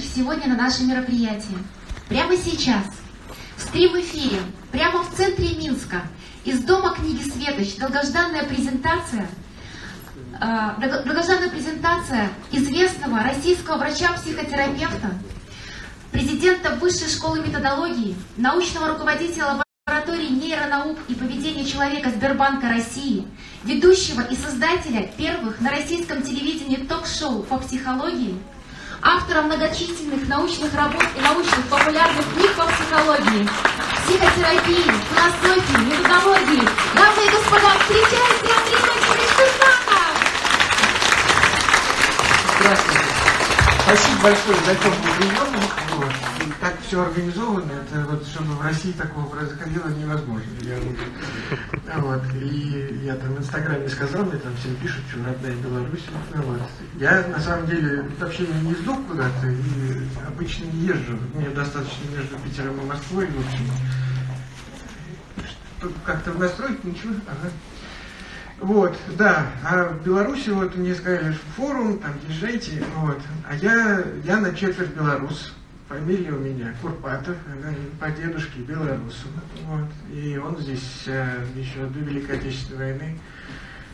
пришедших сегодня на наше мероприятие. Прямо сейчас, в стрим-эфире, прямо в центре Минска, из Дома книги Светоч, долгожданная презентация, э, долгожданная презентация известного российского врача-психотерапевта, президента Высшей школы методологии, научного руководителя лаборатории нейронаук и поведения человека Сбербанка России, ведущего и создателя первых на российском телевидении ток-шоу по психологии, автора многочисленных научных работ и научных популярных книг по психологии, психотерапии, философии, методологии. Дамы и господа, встречайте Андрей Кузманов! Здравствуйте. Спасибо большое за теплый прием. Все организовано, это вот, чтобы в России такого происходило невозможно. Я, вот. И я там в Инстаграме сказал, мне там все пишут, что родная Беларусь. Вот. Я на самом деле вообще не езду куда-то и обычно не езжу. Мне достаточно между Питером и Москвой, в общем. Как-то настроить ничего. Ага. Вот, да. А в Беларуси вот мне сказали, форум, там езжайте, вот. А я, я на четверть белорус. Фамилия у меня Курпатов, по дедушке белорусу. Вот. И он здесь э, еще до Великой Отечественной войны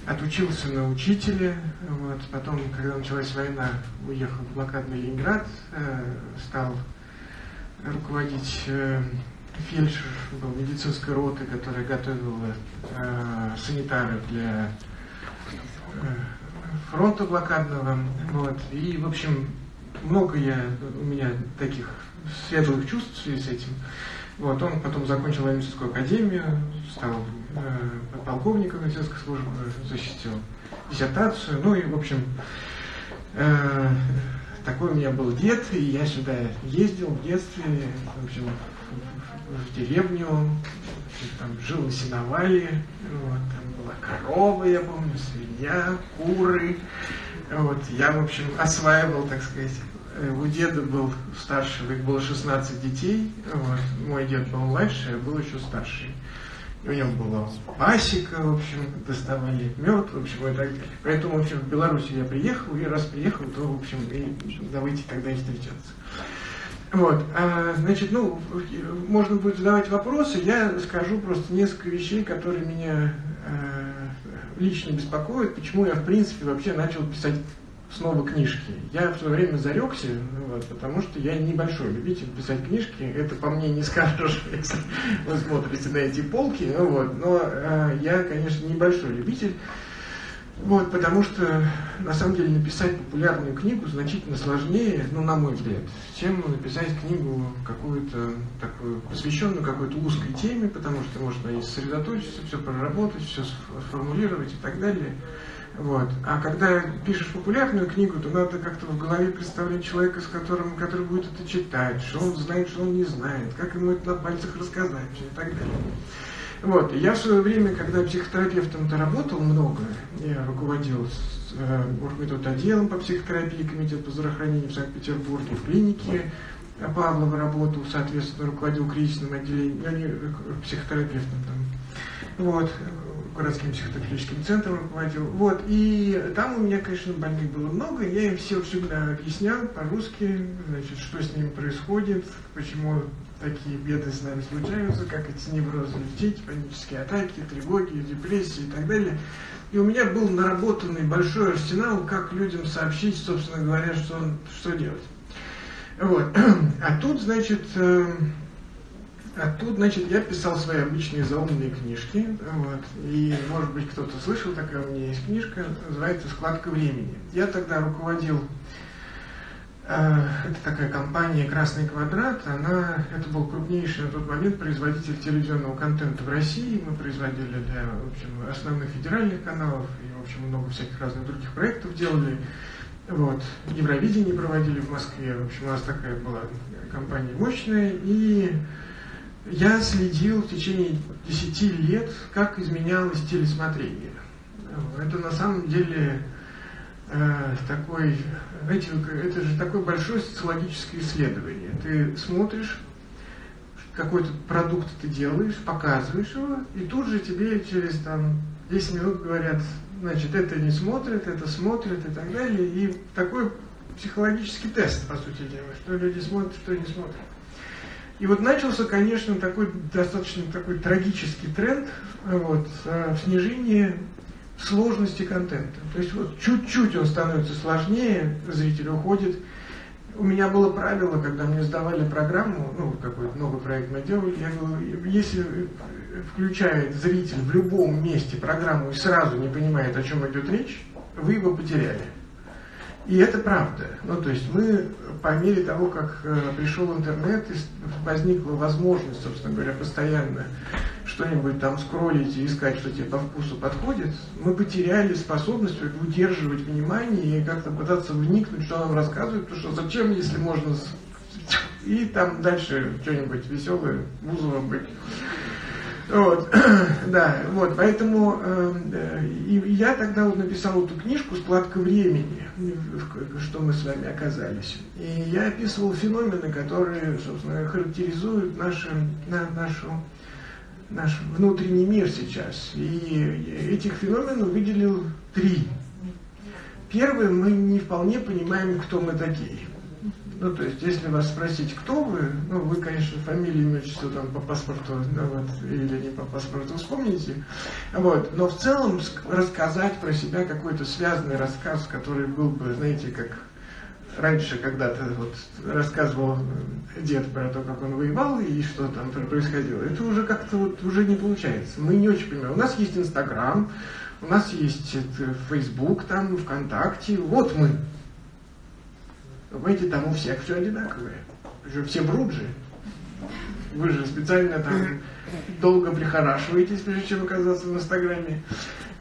отучился на учителя. Вот. Потом, когда началась война, уехал в блокадный Ленинград, э, стал руководить э, фельдшер был медицинской роты, которая готовила санитаров для фронта блокадного. Вот. И, в общем, много я, у меня таких светлых чувств в связи с этим. Вот, он потом закончил военно академию, стал э, полковником медицинской службы, защитил диссертацию. Ну и, в общем, э, такой у меня был дед, и я сюда ездил в детстве, в общем, в деревню, там жил на сеновале, вот, там была корова, я помню, свинья, куры. Вот, я, в общем, осваивал, так сказать. Э, у деда был старший, их было 16 детей. Вот. Мой дед был младший, а был еще старший. У него была пасека, в общем, доставали мед, в общем, и так далее. Поэтому, в общем, в Беларуси я приехал, и раз приехал, то, в общем, и давайте тогда и встречаться. Вот, а, значит, ну, можно будет задавать вопросы, я скажу просто несколько вещей, которые меня э, лично беспокоят, почему я, в принципе, вообще начал писать снова книжки. Я в свое время зарекся, вот, потому что я небольшой любитель писать книжки. Это по мне не скажешь, если вы смотрите на эти полки. Ну, вот, но э, я, конечно, небольшой любитель. Вот, потому что, на самом деле, написать популярную книгу значительно сложнее, ну, на мой взгляд, чем написать книгу какую-то такую, посвященную какой-то узкой теме, потому что можно и сосредоточиться, все проработать, все сформулировать и так далее. Вот. А когда пишешь популярную книгу, то надо как-то в голове представлять человека, с которым, который будет это читать, что он знает, что он не знает, как ему это на пальцах рассказать и так далее. Вот. Я в свое время, когда психотерапевтом-то работал много, я руководил э, отделом по психотерапии, комитет по здравоохранению в Санкт-Петербурге, в клинике Павлова работал, соответственно, руководил кризисным отделением, я не психотерапевтом там. Вот городским психотерапевтическим центром руководил. Вот, и там у меня, конечно, больных было много, я им все всегда объяснял по-русски, значит, что с ними происходит, почему такие беды с нами случаются, как эти неврозы лечить, панические атаки, тревоги, депрессии и так далее. И у меня был наработанный большой арсенал, как людям сообщить, собственно говоря, что, что делать. Вот. А тут, значит, э, а тут, значит, я писал свои обычные заумные книжки, вот, и, может быть, кто-то слышал, такая у меня есть книжка, называется «Складка времени». Я тогда руководил, э, это такая компания «Красный квадрат», она, это был крупнейший на тот момент производитель телевизионного контента в России, мы производили для, в общем, основных федеральных каналов, и, в общем, много всяких разных других проектов делали, вот, Евровидение проводили в Москве, в общем, у нас такая была компания мощная, и я следил в течение 10 лет, как изменялось телесмотрение. Это на самом деле э, такой, знаете, это же такое большое социологическое исследование. Ты смотришь, какой-то продукт ты делаешь, показываешь его, и тут же тебе через там 10 минут говорят, значит, это не смотрят, это смотрят и так далее. И такой психологический тест, по сути дела, что люди смотрят, что не смотрят. И вот начался, конечно, такой достаточно такой трагический тренд вот, э, в снижении сложности контента. То есть вот чуть-чуть он становится сложнее, зритель уходит. У меня было правило, когда мне сдавали программу, ну, какой-то новый проект мы делали, я говорю, если включает зритель в любом месте программу и сразу не понимает, о чем идет речь, вы его потеряли. И это правда. Ну, то есть мы по мере того, как э, пришел интернет, возникла возможность, собственно говоря, постоянно что-нибудь там скроллить и искать, что тебе по вкусу подходит, мы потеряли способность удерживать внимание и как-то пытаться вникнуть, что нам рассказывают, потому что зачем, если можно и там дальше что-нибудь веселое, Бузова быть. Вот, да, вот, поэтому э, и я тогда вот написал эту книжку «Складка времени», что мы с вами оказались. И я описывал феномены, которые, собственно, характеризуют наши, на, нашу, наш внутренний мир сейчас. И этих феноменов выделил три. Первый, мы не вполне понимаем, кто мы такие. Ну, то есть, если вас спросить, кто вы, ну, вы, конечно, фамилию, имя, отчество там по паспорту, ну, вот, или не по паспорту вспомните, вот, но в целом рассказать про себя какой-то связанный рассказ, который был бы, знаете, как раньше когда-то вот рассказывал дед про то, как он воевал и что там происходило, это уже как-то вот уже не получается. Мы не очень понимаем. У нас есть Инстаграм, у нас есть Фейсбук, там, ВКонтакте, вот мы. Понимаете, там у всех все одинаковое. Уже все врут же. Вы же специально там долго прихорашиваетесь, прежде чем оказаться в Инстаграме.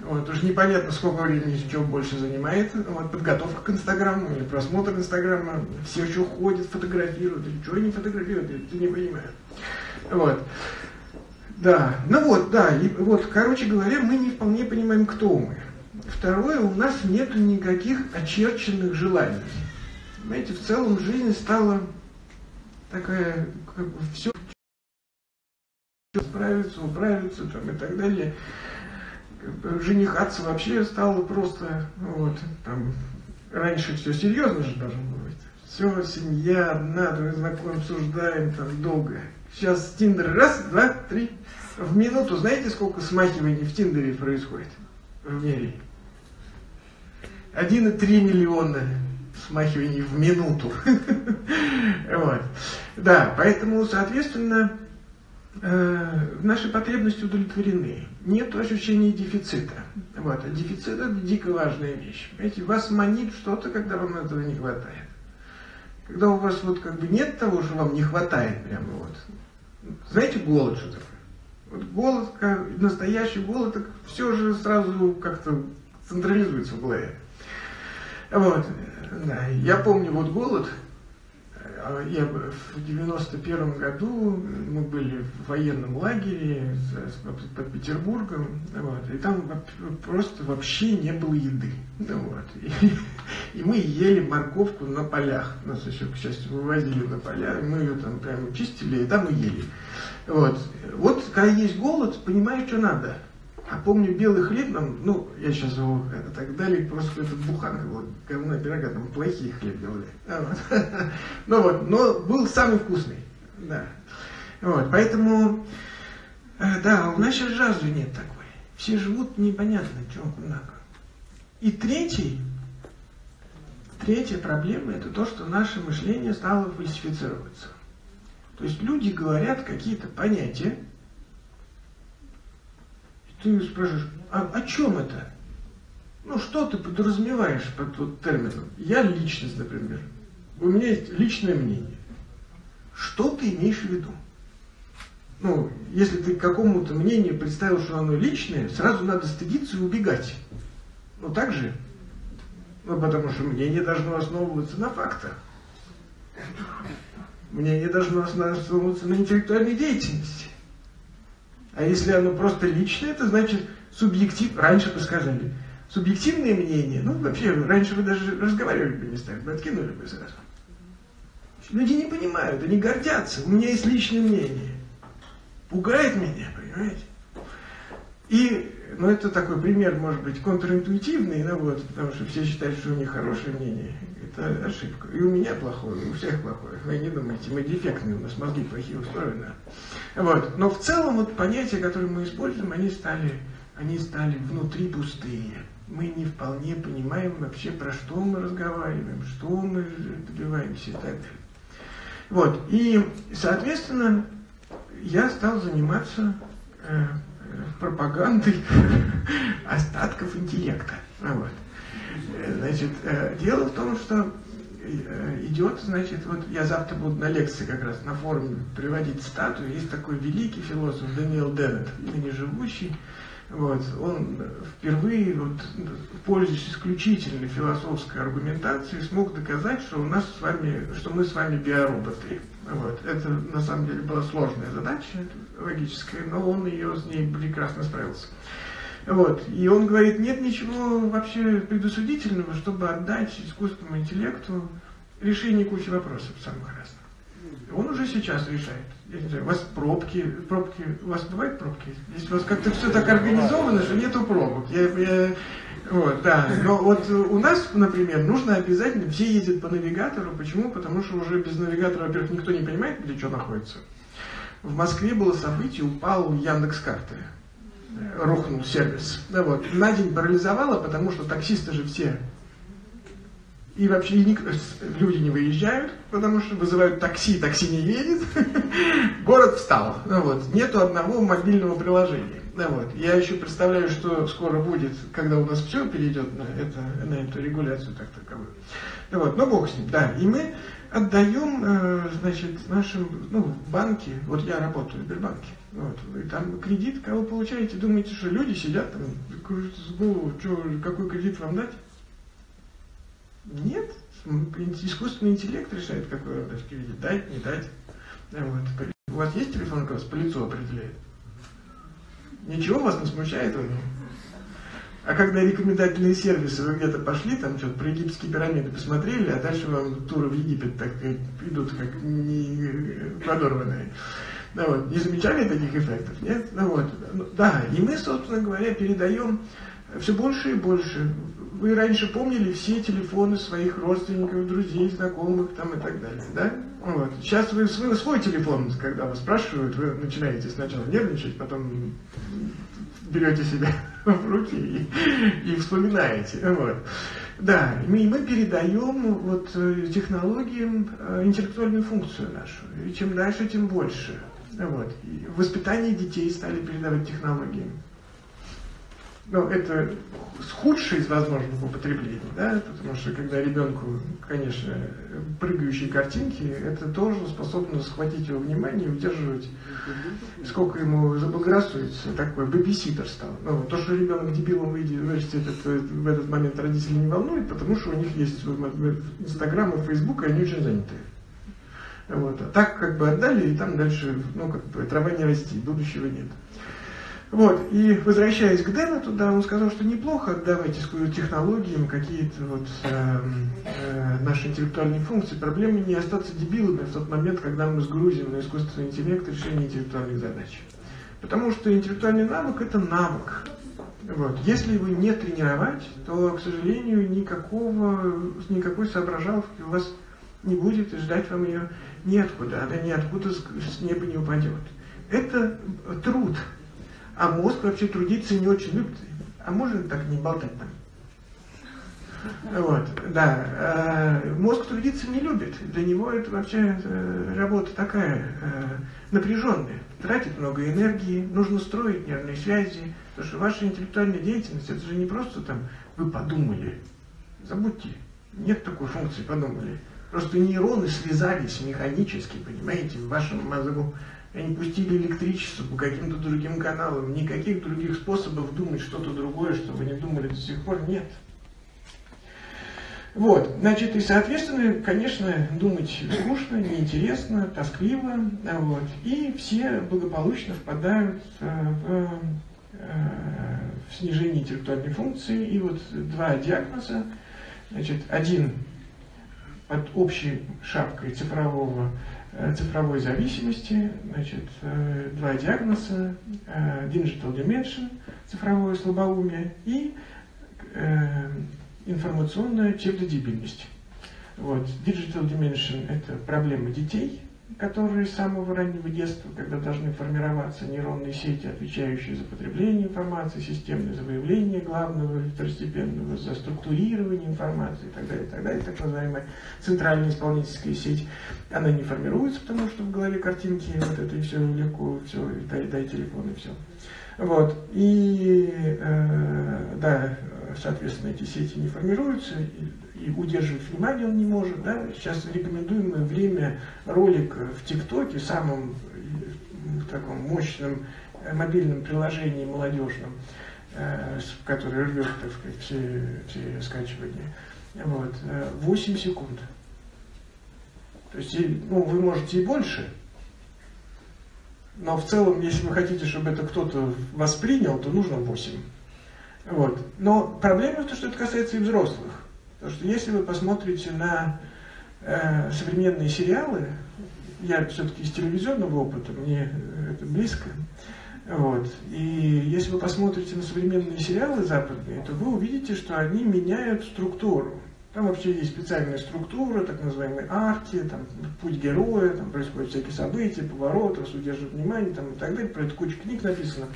Вот, уж непонятно, сколько времени чего больше занимает. Вот, подготовка к Инстаграму или просмотр Инстаграма. Все еще ходят, фотографируют. Или что они фотографируют, я это не понимаю. Вот. Да, ну вот, да, и вот, короче говоря, мы не вполне понимаем, кто мы. Второе, у нас нет никаких очерченных желаний. Знаете, в целом жизнь стала такая, как бы все справиться, управиться там, и так далее. Женихаться вообще стало просто, вот, там, раньше все серьезно же должно быть. Все, семья, одна, мы знакомы, обсуждаем там долго. Сейчас Тиндер раз, два, три. В минуту знаете, сколько смахиваний в Тиндере происходит в мире? 1,3 миллиона смахиваний в минуту. вот. Да, поэтому, соответственно, э, наши потребности удовлетворены. Нет ощущения дефицита. Вот. А дефицит это дико важная вещь. Понимаете, вас манит что-то, когда вам этого не хватает. Когда у вас вот как бы нет того, что вам не хватает прямо вот. Знаете, голод что такое? Вот голод, настоящий голод, так все же сразу как-то централизуется в голове. Вот. Я помню вот голод. А, я в 91 году мы были в военном лагере под Петербургом, вот, и там просто вообще не было еды. Ну, вот, и, и мы ели морковку на полях. Нас еще, к счастью, вывозили на поля, мы ее там прямо чистили, и там и ели. Вот. вот когда есть голод, понимаешь, что надо. А помню, белый хлеб нам, ну, я сейчас его так далее, просто этот буханка был, говно пирога, там плохие хлеб делали. А, ну вот, но был самый вкусный, да. Вот, поэтому, э, да, у нас сейчас жажды нет такой. Все живут непонятно, чем куда. И третий, третья проблема, это то, что наше мышление стало фальсифицироваться. То есть люди говорят какие-то понятия, ты спрашиваешь, а о чем это? Ну, что ты подразумеваешь под вот термином? Я личность, например. У меня есть личное мнение. Что ты имеешь в виду? Ну, если ты какому-то мнению представил, что оно личное, сразу надо стыдиться и убегать. Ну, так же. Ну, потому что мнение должно основываться на фактах. Мнение должно основываться на интеллектуальной деятельности. А если оно просто личное, это значит субъектив, раньше бы сказали, субъективное мнение, ну вообще, раньше вы даже разговаривали бы не стали, бы откинули бы сразу. Люди не понимают, они гордятся, у меня есть личное мнение. Пугает меня, понимаете? И, ну это такой пример, может быть, контринтуитивный, ну вот, потому что все считают, что у них хорошее мнение. Это ошибка. И у меня плохое, и у всех плохое. Вы не думайте, мы дефектные, у нас мозги плохие устроены. Вот. Но в целом вот понятия, которые мы используем, они стали, они стали внутри пустые. Мы не вполне понимаем вообще, про что мы разговариваем, что мы добиваемся и так далее. Вот. И, соответственно, я стал заниматься э, пропагандой остатков интеллекта. Вот. Значит, э, дело в том, что э, идет, значит, вот я завтра буду на лекции как раз на форуме приводить статую. Есть такой великий философ Даниэл Деннет, ныне живущий, вот, он впервые, вот, пользуясь исключительно философской аргументацией, смог доказать, что у нас с вами, что мы с вами биороботы. Вот. Это на самом деле была сложная задача логическая, но он ее с ней прекрасно справился. Вот. И он говорит, нет ничего вообще предусудительного, чтобы отдать искусственному интеллекту решение кучи вопросов самых разных. Он уже сейчас решает. Я не знаю, у вас пробки, пробки, у вас бывают пробки? Если у вас как-то все так организовано, что нету пробок. Я, я, вот, да. Но вот у нас, например, нужно обязательно, все ездят по навигатору. Почему? Потому что уже без навигатора, во-первых, никто не понимает, где что находится. В Москве было событие, упал Яндекс карты. Рухнул сервис. Да, вот. На день парализовало, потому что таксисты же все и вообще люди не выезжают, потому что вызывают такси, такси не едет. Город встал. Ну, вот. Нету одного мобильного приложения. Ну, вот. Я еще представляю, что скоро будет, когда у нас все перейдет на, это, на эту регуляцию так таковую. Ну, вот. Но бог с ним. Да. И мы отдаем, э, значит, нашим, ну, банки, вот я работаю в Сбербанке, вот, и там кредит, кого получаете, думаете, что люди сидят там, кружатся с голову, что, какой кредит вам дать? Нет, искусственный интеллект решает, какой вам дать кредит, дать, не дать. Вот. У вас есть телефон, который вас по лицу определяет? Ничего вас не смущает он? А когда рекомендательные сервисы, вы где-то пошли, там что-то про египетские пирамиды посмотрели, а дальше вам туры в Египет так идут, как не подорванные. Ну, вот. Не замечали таких эффектов? Нет? Ну, вот. Ну, да, и мы, собственно говоря, передаем все больше и больше вы раньше помнили все телефоны своих родственников, друзей, знакомых там и так далее, да? Вот. Сейчас вы свой, свой телефон, когда вас спрашивают, вы начинаете сначала нервничать, потом берете себя в руки и, и вспоминаете. Вот. Да, мы, мы передаем вот, э, технологиям э, интеллектуальную функцию нашу. И чем дальше, тем больше. Вот. И детей стали передавать технологиям ну, это худшее из возможных употреблений, да, потому что когда ребенку, конечно, прыгающие картинки, это тоже способно схватить его внимание и удерживать, сколько ему заблагорассудится, такой бэбиситер стал. Ну, то, что ребенок дебилом выйдет, вырастет, это в этот момент родители не волнует, потому что у них есть Инстаграм и Фейсбук, и они очень заняты. Вот. А так как бы отдали, и там дальше, ну, как бы трава не расти, будущего нет. Вот, и возвращаясь к Деннету, да, он сказал, что неплохо отдавать технологиям какие-то вот э, э, наши интеллектуальные функции. Проблема не остаться дебилами в тот момент, когда мы сгрузим на искусственный интеллект решение интеллектуальных задач. Потому что интеллектуальный навык это навык. Вот. Если его не тренировать, то, к сожалению, никакого, никакой соображалки у вас не будет, и ждать вам ее неоткуда. Она ниоткуда с неба не упадет. Это труд, а мозг вообще трудиться не очень любит. А можно так не болтать там? Вот, да. А, мозг трудиться не любит. Для него это вообще э, работа такая э, напряженная. Тратит много энергии, нужно строить нервные связи. Потому что ваша интеллектуальная деятельность, это же не просто там вы подумали. Забудьте. Нет такой функции подумали. Просто нейроны связались механически, понимаете, в вашем мозгу. Они пустили электричество по каким-то другим каналам. Никаких других способов думать что-то другое, что вы не думали до сих пор, нет. Вот, значит, и, соответственно, конечно, думать скучно, неинтересно, тоскливо, вот, и все благополучно впадают э, в, э, в снижение интеллектуальной функции, и вот два диагноза, значит, один под общей шапкой цифрового Э, цифровой зависимости, значит, э, два диагноза, э, digital dimension, цифровое слабоумие и информационная псевдодебильность. Вот. Digital Dimension – это проблема детей, которые с самого раннего детства, когда должны формироваться нейронные сети, отвечающие за потребление информации, системное выявление главного или второстепенного, за структурирование информации и так далее, и так далее, так называемая центральная исполнительская сеть, она не формируется, потому что в голове картинки вот это и все легко, все, дай, дай телефон и все. Вот. И э, да, соответственно, эти сети не формируются, и, удерживать внимание он не может. Да? Сейчас рекомендуемое время ролик в ТикТоке, самом в таком мощном э, мобильном приложении молодежном, э, которое рвет, так сказать, все, все скачивания, вот, 8 э, секунд. То есть, ну, вы можете и больше, но в целом, если вы хотите, чтобы это кто-то воспринял, то нужно 8. Вот. Но проблема в том, что это касается и взрослых. Потому что если вы посмотрите на э, современные сериалы, я все-таки из телевизионного опыта, мне это близко, вот. И если вы посмотрите на современные сериалы западные, то вы увидите, что они меняют структуру. Там вообще есть специальная структура, так называемые арки, там, путь героя, там происходят всякие события, повороты, удерживают внимание там, и так далее. Про это куча книг написано.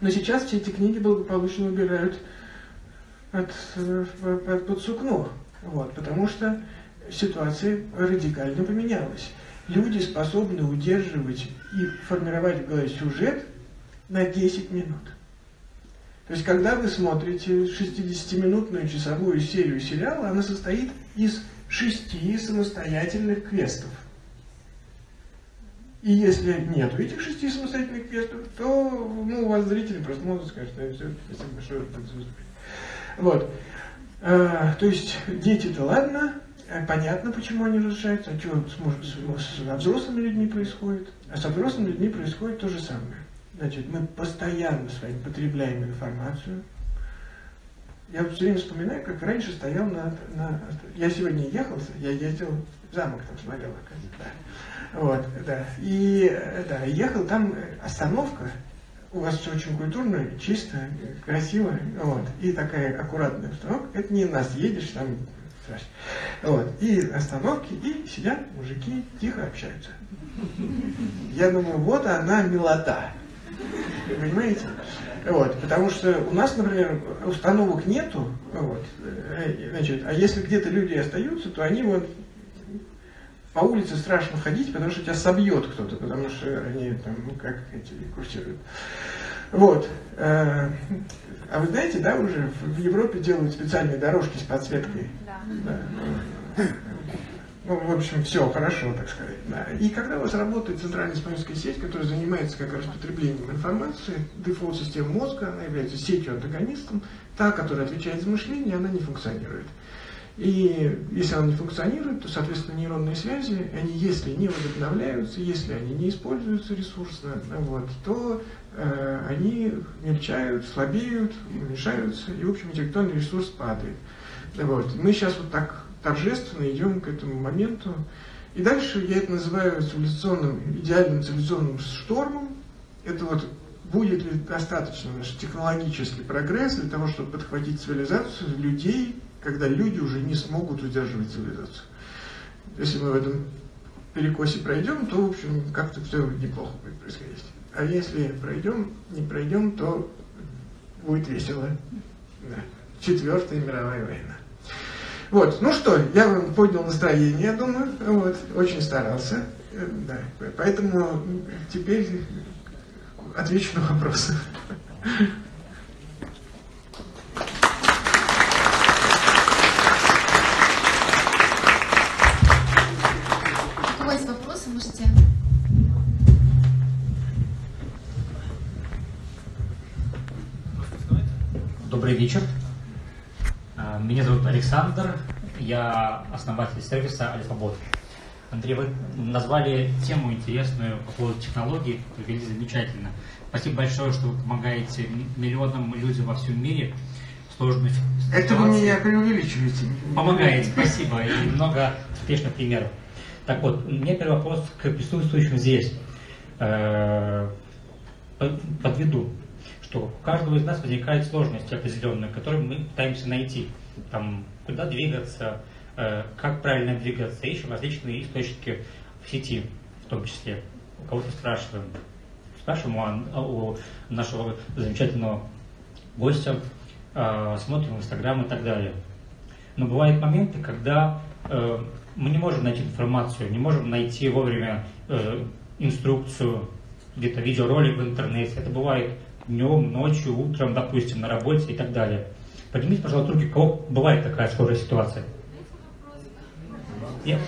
Но сейчас все эти книги благополучно убирают под, под, под сукно. Вот, потому что ситуация радикально поменялась. Люди способны удерживать и формировать в голове сюжет на 10 минут. То есть, когда вы смотрите 60-минутную часовую серию сериала, она состоит из шести самостоятельных квестов. И если нет этих шести самостоятельных квестов, то ну, у вас зрители просто могут сказать, что все, спасибо большое, Вот. А, то есть дети-то ладно, э, понятно, почему они разрешаются, а что с, с, с взрослыми людьми происходит. А с взрослыми людьми происходит то же самое. Значит, мы постоянно с вами потребляем информацию. Я все время вспоминаю, как раньше стоял на... на я сегодня ехал, я ездил замок, там смотрел, да. Вот, да. И да, ехал, там остановка, у вас все очень культурно, чисто, красиво, вот, и такая аккуратная остановка, это не нас едешь, там страшно. Вот, и остановки, и сидят мужики, тихо общаются. Я думаю, вот она милота. Понимаете? Вот, потому что у нас, например, установок нету, вот, э, значит, а если где-то люди остаются, то они вот по улице страшно ходить, потому что тебя собьет кто-то, потому что они там, ну как эти курсируют. Вот. Э, а вы знаете, да, уже в Европе делают специальные дорожки с подсветкой. Да. да. Ну, в общем, все хорошо, так сказать. Да. И когда у вас работает центральная исполнительская сеть, которая занимается как раз потреблением информации, дефолт-система мозга, она является сетью-антагонистом, та, которая отвечает за мышление, она не функционирует. И если она не функционирует, то, соответственно, нейронные связи, они, если не возобновляются, если они не используются ресурсно, вот, то э, они мельчают, слабеют, уменьшаются, и, в общем, интеллектуальный ресурс падает. Вот. Мы сейчас вот так торжественно идем к этому моменту. И дальше я это называю цивилизационным, идеальным цивилизационным штормом. Это вот будет ли достаточно наш технологический прогресс для того, чтобы подхватить цивилизацию людей, когда люди уже не смогут удерживать цивилизацию. Если мы в этом перекосе пройдем, то, в общем, как-то все неплохо будет происходить. А если пройдем, не пройдем, то будет весело. Да. Четвертая мировая война. Вот, ну что, я вам поднял настроение, я думаю, вот, очень старался, да, поэтому теперь отвечу на вопросы. Добрый вечер. Меня зовут Александр, я основатель сервиса Альфабот. Андрей, вы назвали тему интересную по поводу технологий, провели замечательно. Спасибо большое, что вы помогаете миллионам людям во всем мире в сложной ситуации. Это вы меня преувеличиваете. Помогаете, спасибо, и много успешных примеров. Так вот, у меня первый вопрос к присутствующим здесь. Э, подведу, что у каждого из нас возникают сложности определенные, которые мы пытаемся найти там, куда двигаться, э, как правильно двигаться, ищем различные источники в сети, в том числе. У кого-то спрашиваем. Спрашиваем у, у нашего замечательного гостя, э, смотрим в Инстаграм и так далее. Но бывают моменты, когда э, мы не можем найти информацию, не можем найти вовремя инструкцию, где-то видеоролик в интернете. Это бывает днем, ночью, утром, допустим, на работе и так далее. Поднимите, пожалуйста, руки, кого бывает такая схожая ситуация? Нет?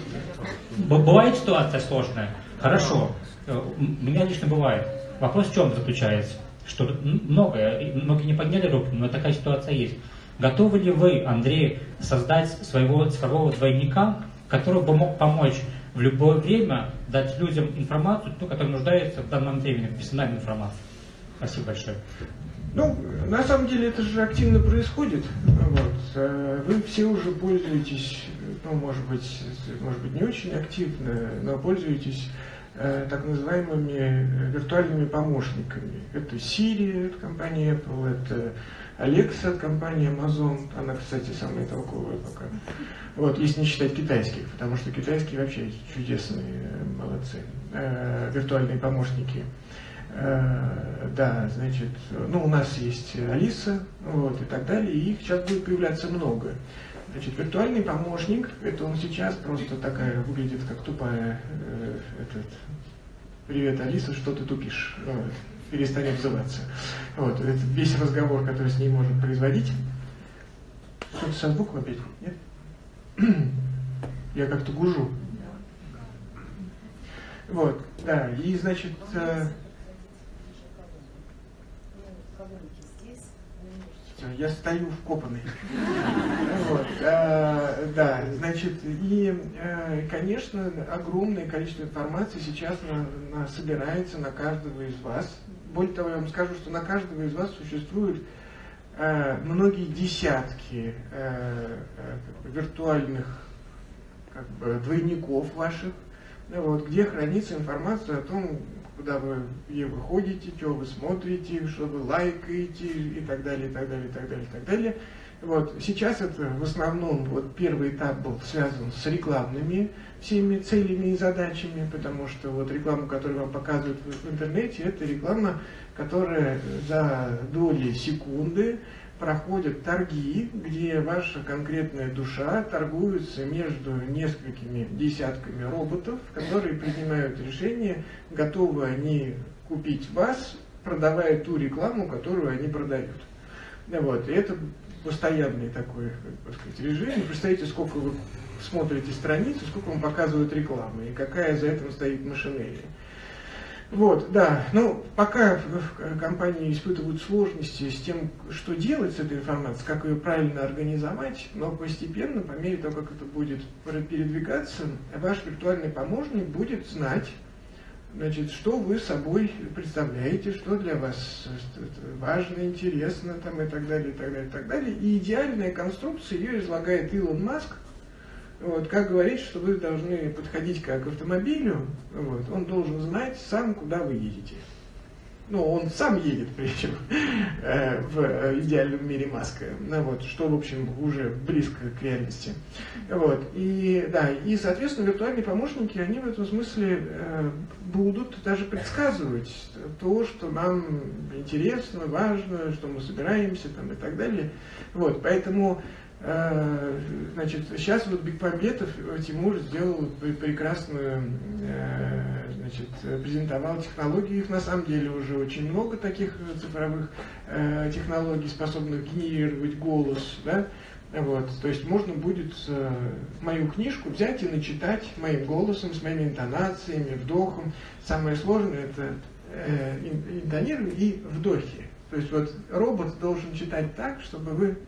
Бывает ситуация сложная? Хорошо. Э, у меня лично бывает. Вопрос в чем заключается? Что многое, многие не подняли руки, но такая ситуация есть. Готовы ли вы, Андрей, создать своего цифрового двойника, который бы мог помочь в любое время дать людям информацию, ту, которая нуждается в данном времени, персональной информации? Спасибо большое. Ну, на самом деле это же активно происходит. Вот. Э, вы все уже пользуетесь, ну, может быть, может быть, не очень активно, но пользуетесь э, так называемыми виртуальными помощниками. Это Siri от компании Apple, это Alexa от компании Amazon. Она, кстати, самая толковая пока. Вот, если не считать китайских, потому что китайские вообще чудесные, молодцы. Э, виртуальные помощники. Э, да, значит, ну, у нас есть Алиса, вот, и так далее, и их сейчас будет появляться много. Значит, виртуальный помощник, это он сейчас просто такая, выглядит как тупая, э, этот, привет, Алиса, что ты тупишь, вот, перестань обзываться. Вот, это весь разговор, который с ней можно производить. Что-то со звуком опять, нет? Я как-то гужу. Вот, да, и, значит, э, я стою вкопанный. Вот, э, да, значит, и, э, конечно, огромное количество информации сейчас на, на, собирается на каждого из вас. Более того, я вам скажу, что на каждого из вас существует э, многие десятки э, э, виртуальных как бы, двойников ваших, вот, где хранится информация о том, куда вы где вы ходите, что вы смотрите, что вы лайкаете и так далее, и так далее, и так далее, и так далее. Вот. Сейчас это в основном вот первый этап был связан с рекламными всеми целями и задачами, потому что вот рекламу, которую вам показывают в интернете, это реклама, которая за доли секунды проходят торги, где ваша конкретная душа торгуется между несколькими десятками роботов, которые принимают решение, готовы они купить вас, продавая ту рекламу, которую они продают. Вот. И это постоянный такой так сказать, режим. Представьте, сколько вы смотрите страницу, сколько вам показывают рекламы, и какая за этим стоит машинерия. Вот, да. Ну, пока компании испытывают сложности с тем, что делать с этой информацией, как ее правильно организовать, но постепенно, по мере того, как это будет передвигаться, ваш виртуальный помощник будет знать, значит, что вы собой представляете, что для вас важно, интересно, там, и так далее, и так далее, и так далее. И идеальная конструкция ее излагает Илон Маск – вот, как говорить, что вы должны подходить как к автомобилю, вот, он должен знать сам, куда вы едете. Ну, он сам едет, причем, э, в идеальном мире Маска. Ну, вот, что, в общем, уже близко к реальности. Вот, и, да, и, соответственно, виртуальные помощники, они в этом смысле э, будут даже предсказывать то, что нам интересно, важно, что мы собираемся там, и так далее. Вот, поэтому Э, значит, сейчас вот Бекмамбетов Тимур сделал прекрасную, э, значит, презентовал технологии, их на самом деле уже очень много таких цифровых э, технологий, способных генерировать голос, да, вот, то есть можно будет мою книжку взять и начитать моим голосом, с моими интонациями, вдохом. Самое сложное это интонирование и вдохи. То есть вот робот должен читать так, чтобы вы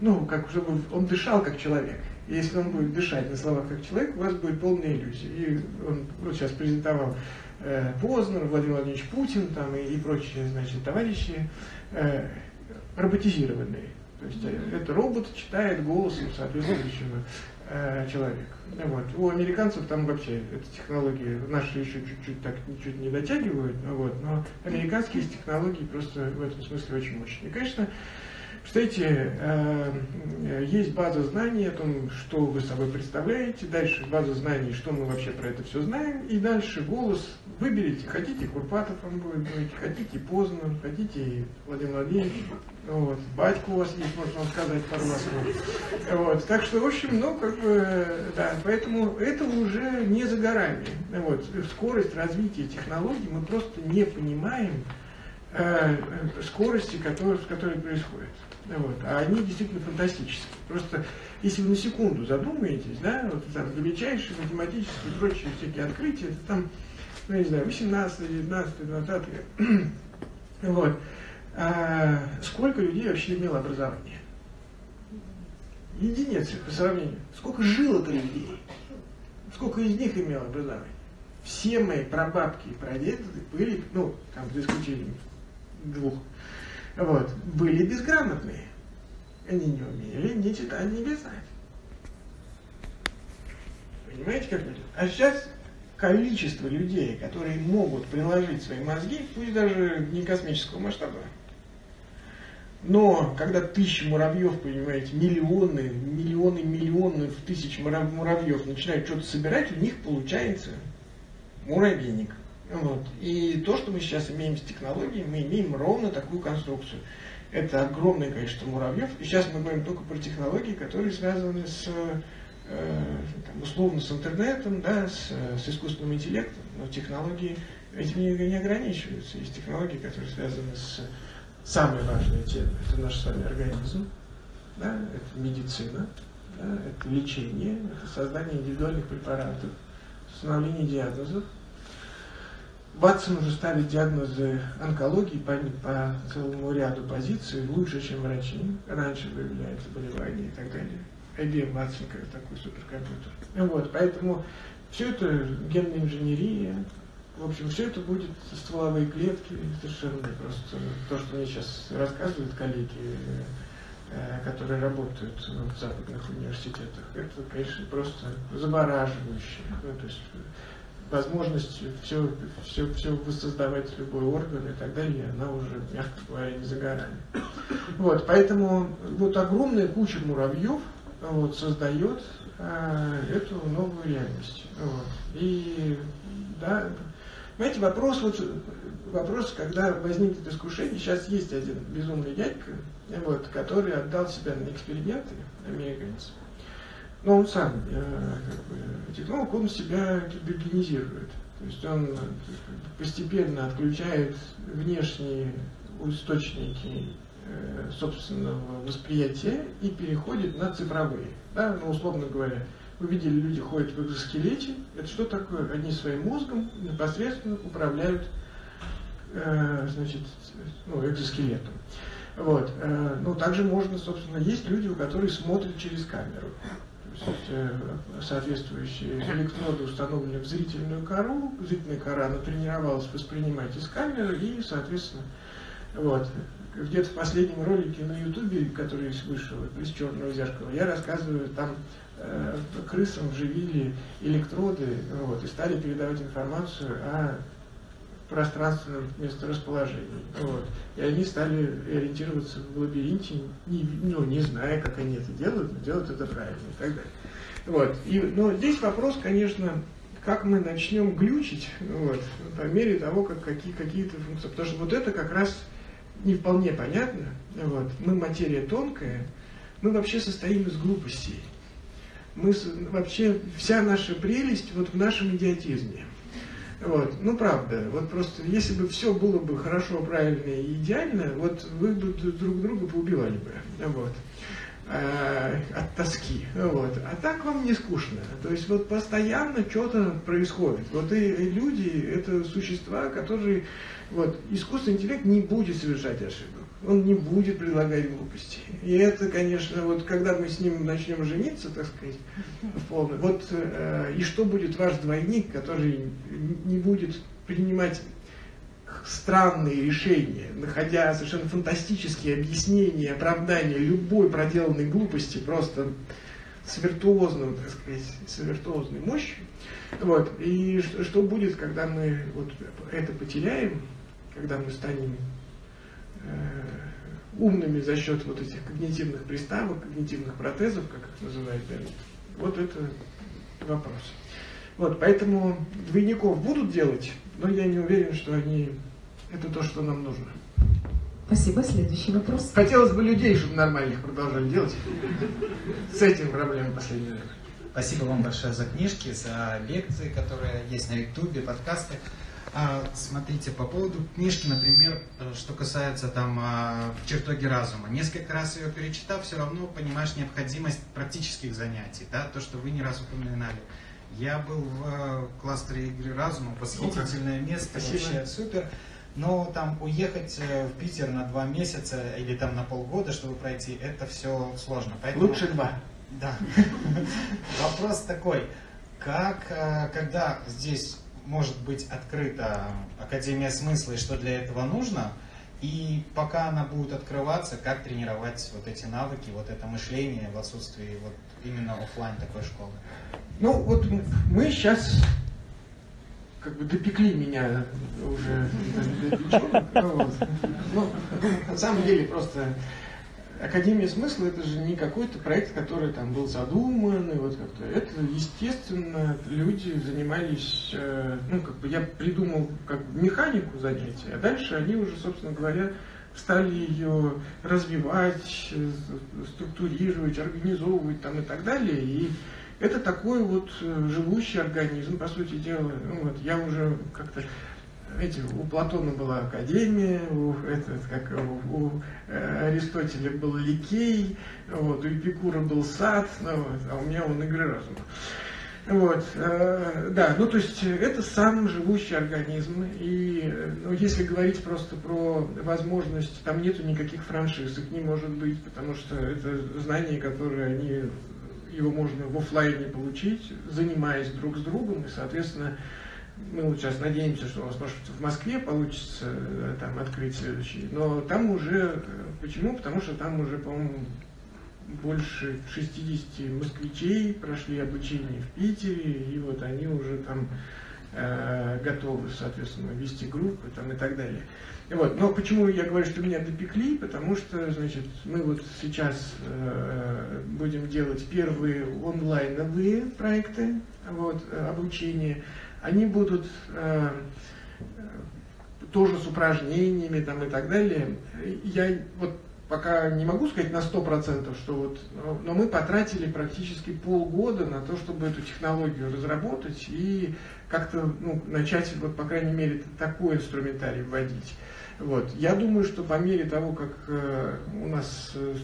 ну, как чтобы он дышал как человек. И если он будет дышать на словах как человек, у вас будет полная иллюзия. И он вот сейчас презентовал э, Познер, Владимир Владимирович Путин там, и, и прочие значит, товарищи э, роботизированные. То есть э, это робот читает голосом соответствующего э, человека. Вот. У американцев там вообще эта технология, наши еще чуть-чуть так чуть не дотягивают, вот, но американские технологии просто в этом смысле очень мощные. И, конечно, Кстати, э, есть база знаний о том, что вы собой представляете, дальше база знаний, что мы вообще про это все знаем, и дальше голос выберите, хотите Курпатов вам будет быть, хотите Познер, хотите Владимир Владимирович, вот, батьку у вас есть, можно сказать пару слов. Вот, так что, в общем, ну, как бы, да, поэтому это уже не за горами. Вот, скорость развития технологий мы просто не понимаем, э, скорости, которые, с которой происходит. Вот. А они действительно фантастические. Просто если вы на секунду задумаетесь, да, вот там величайшие математические и прочие всякие открытия, это там, ну, не знаю, 18, 19, 20 век. Вот. А сколько людей вообще имело образование? Единицы по сравнению. Сколько жило то людей? Сколько из них имело образование? Все мои прабабки и прадеды были, ну, там, за исключением двух, вот, были безграмотные. Они не умели ни читать, ни писать. Понимаете, как это? А сейчас количество людей, которые могут приложить свои мозги, пусть даже не космического масштаба, но когда тысячи муравьев, понимаете, миллионы, миллионы, миллионы тысяч муравьев начинают что-то собирать, у них получается муравейник. Вот. И то, что мы сейчас имеем с технологией, мы имеем ровно такую конструкцию. Это огромное количество муравьев. И сейчас мы говорим только про технологии, которые связаны с, э, там, условно, с интернетом, да, с, с искусственным интеллектом. Но технологии этим не, не ограничиваются. Есть технологии, которые связаны с самой важной темой. Это наш с вами организм, да, это медицина, да, это лечение, это создание индивидуальных препаратов, установление диагнозов, Ватсон уже ставит диагнозы онкологии по, по целому ряду позиций лучше, чем врачи. Раньше выявляют заболевания и так далее. IBM Ватсон как такой суперкомпьютер. Вот, поэтому все это генная инженерия, в общем, все это будет стволовые клетки, совершенно просто то, что мне сейчас рассказывают коллеги, э, которые работают в западных университетах, это, конечно, просто завораживающе. Ну, то есть возможность все, все, все воссоздавать любой орган и так далее, она уже, мягко говоря, не за горами. Вот, поэтому вот огромная куча муравьев вот, создает а, эту новую реальность. Вот. И да, знаете, вопрос, вот, вопрос, когда возникнет искушение, сейчас есть один безумный дядька, вот, который отдал себя на эксперименты, американец, но он сам, э, как бы, технолог, он себя кибергенизирует. То есть он э, постепенно отключает внешние источники э, собственного восприятия и переходит на цифровые. Да? Ну, условно говоря, вы видели, люди ходят в экзоскелете. Это что такое? Они своим мозгом непосредственно управляют э, значит, ну, экзоскелетом. Вот. Э, ну, также можно, собственно, есть люди, у которых смотрят через камеру. Э, соответствующие электроды установлены в зрительную кору. Зрительная кора натренировалась воспринимать из камеры и, соответственно, вот. Где-то в последнем ролике на Ютубе, который вышел из черного зеркала, я рассказываю, там э, крысам вживили электроды вот, и стали передавать информацию о пространственном месторасположении. Вот. И они стали ориентироваться в лабиринте, не, ну, не зная, как они это делают, но делают это правильно и так далее. Вот. И, но здесь вопрос, конечно, как мы начнем глючить вот, по мере того, как какие, какие-то функции. Потому что вот это как раз не вполне понятно. Вот. Мы материя тонкая, мы вообще состоим из глупостей. Мы вообще, вся наша прелесть вот в нашем идиотизме. Вот. Ну, правда, вот просто, если бы все было бы хорошо, правильно и идеально, вот вы бы друг друга поубивали бы. Вот. Э, от тоски. Вот. А так вам не скучно. То есть вот постоянно что-то происходит. Вот и, люди это существа, которые вот, искусственный интеллект не будет совершать ошибок. Он не будет предлагать глупости. И это, конечно, вот когда мы с ним начнем жениться, так сказать, в полной, вот э, и что будет ваш двойник, который не будет принимать странные решения, находя совершенно фантастические объяснения, оправдания любой проделанной глупости, просто с виртуозным, так сказать, с виртуозной мощью. Вот. И что, будет, когда мы вот это потеряем, когда мы станем умными за счет вот этих когнитивных приставок, когнитивных протезов, как их называют Беннет. Вот это вопрос. Вот, поэтому двойников будут делать, но я не уверен, что они это то, что нам нужно. Спасибо. Следующий вопрос. Хотелось бы людей, чтобы нормальных продолжали делать. С этим проблемой последнее время. Спасибо вам большое за книжки, за лекции, которые есть на ютубе, подкасты. А, смотрите, по поводу книжки, например, э, что касается там а, чертоги разума. Несколько раз ее перечитав, все равно понимаешь необходимость практических занятий, да, то, что вы не раз упоминали. Я был в э, кластере игры разума, восхитительное место, Спасибо. вообще супер. Но там уехать э, в Питер на два месяца или там на полгода, чтобы пройти, это все сложно. Поэтому... Лучше два. Да. Вопрос такой. Как, когда здесь может быть открыта Академия смысла и что для этого нужно, и пока она будет открываться, как тренировать вот эти навыки, вот это мышление в отсутствии вот именно офлайн такой школы? Ну, вот мы сейчас как бы допекли меня уже. Ну, на самом деле просто Академия смысла это же не какой-то проект, который там был задуман, и вот как-то. Это, естественно, люди занимались, э, ну, как бы я придумал как бы механику занятия, а дальше они уже, собственно говоря, стали ее развивать, структурировать, организовывать там и так далее. И это такой вот э, живущий организм, по сути дела. Ну, вот я уже как-то эти, у Платона была академия, у, этот, как, у, у э, Аристотеля был Ликей, вот, у Эпикура был сад, ну, вот, а у меня он игры разума. Вот, э, да, ну то есть это сам живущий организм, и ну, если говорить просто про возможность, там нету никаких франшиз, их не может быть, потому что это знания, которые они, его можно в офлайне получить, занимаясь друг с другом, и, соответственно, мы вот сейчас надеемся, что у нас, может, в Москве получится э, там открыть следующий. Но там уже, э, почему? Потому что там уже, по-моему, больше 60 москвичей прошли обучение в Питере, и вот они уже там э, готовы, соответственно, вести группы там и так далее. Вот. Но почему я говорю, что меня допекли? Потому что, значит, мы вот сейчас э, будем делать первые онлайновые проекты вот, э, обучения. Они будут э, тоже с упражнениями там и так далее. Я вот пока не могу сказать на 100%, что вот, но, мы потратили практически полгода на то, чтобы эту технологию разработать и как-то ну, начать, вот, по крайней мере, такой инструментарий вводить. Вот. Я думаю, что по мере того, как э, у нас э,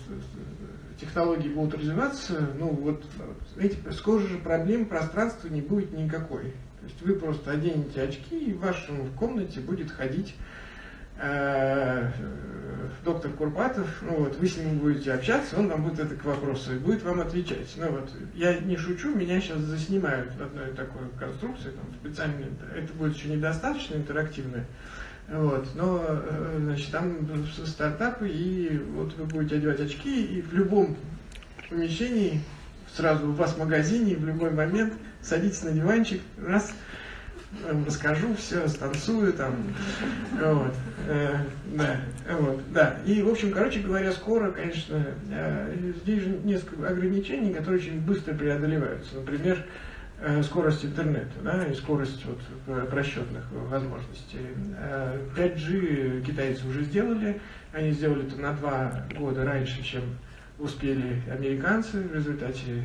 технологии будут развиваться, ну вот, эти, скоро же проблем пространства не будет никакой. То есть вы просто оденете очки, и в вашем комнате будет ходить э, доктор Курпатов, ну вот, вы с ним будете общаться, он вам будет это к вопросу и будет вам отвечать. Ну вот, я не шучу, меня сейчас заснимают в одной такой конструкции, там специально, это будет еще недостаточно интерактивно, вот, но, э, значит, там стартапы, и вот вы будете одевать очки, и в любом помещении, сразу у вас в магазине, в любой момент садитесь на диванчик, раз, расскажу все, станцую там, вот, э, да, вот, да. И, в общем, короче говоря, скоро, конечно, э, здесь же несколько ограничений, которые очень быстро преодолеваются. Например, э, скорость интернета, да, и скорость вот, просчетных возможностей. Э, 5G китайцы уже сделали, они сделали это на два года раньше, чем успели американцы. В результате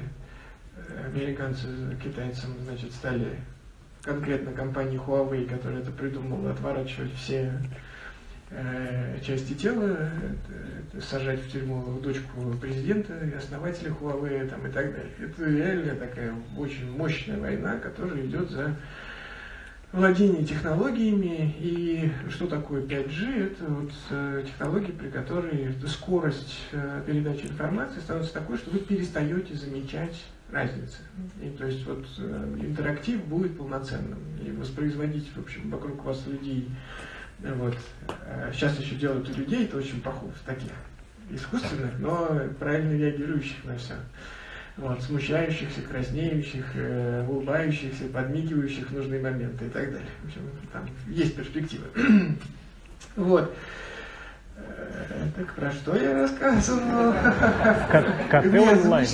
американцы китайцам, значит, стали конкретно компании Huawei, которая это придумала, отворачивать все э, части тела, это сажать в тюрьму дочку президента и основателя Huawei там, и так далее. Это реально такая очень мощная война, которая идет за владение технологиями. И что такое 5G? Это вот э, технологии, при которой скорость э, передачи информации становится такой, что вы перестаете замечать разницы. И то есть вот э, интерактив будет полноценным. И воспроизводить, в общем, вокруг вас людей. Вот. Э, Сейчас еще делают у людей, это очень похоже, таких искусственных, но правильно реагирующих на все. Вот, смущающихся, краснеющих, э, улыбающихся, подмигивающих в нужные моменты и так далее. В общем, там есть перспектива. вот. Э, так про что я рассказывал? Кафе Я онлайн.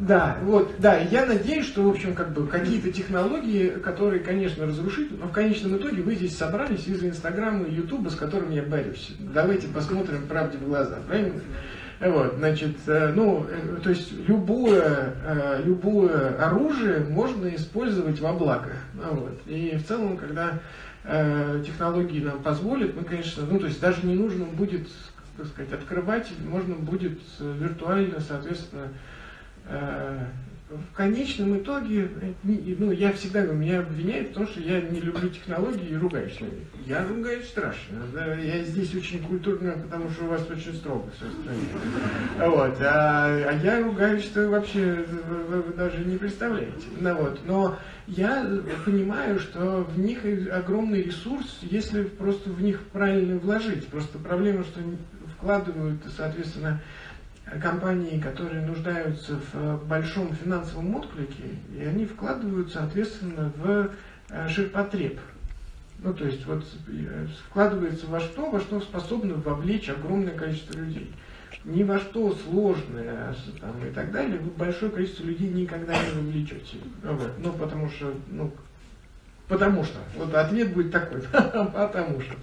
Да, вот, да, я надеюсь, что, в общем, как бы какие-то технологии, которые, конечно, разрушительны, но в конечном итоге вы здесь собрались из-за Инстаграма и Ютуба, с которым я борюсь. Давайте посмотрим правде в глаза, правильно? Вот, значит, э, ну, э, то есть любое, э, любое оружие можно использовать во благо. Ну, вот. И в целом, когда технологии нам позволят, мы, конечно, ну, то есть даже не нужно будет, так сказать, открывать, можно будет э, виртуально, соответственно, Э, в конечном итоге, э, ну, я всегда говорю, меня обвиняют в том, что я не люблю технологии и ругаюсь на них. Я ругаюсь страшно. да, я здесь очень культурно, потому что у вас очень строго все остальное. Вот, а, а я ругаюсь, что вообще вы, вы даже не представляете. Ну, вот, но я понимаю, что в них огромный ресурс, если просто в них правильно вложить. Просто проблема, что вкладывают, соответственно, компании, которые нуждаются в э, большом финансовом отклике, и они вкладывают, соответственно, в э, ширпотреб. Ну, то есть, вот э, вкладывается во что, во что способно вовлечь огромное количество людей. Ни во что сложное там, и так далее, вы большое количество людей никогда не вовлечете. Ну, потому что, ну, потому что. Вот ответ будет такой, потому что.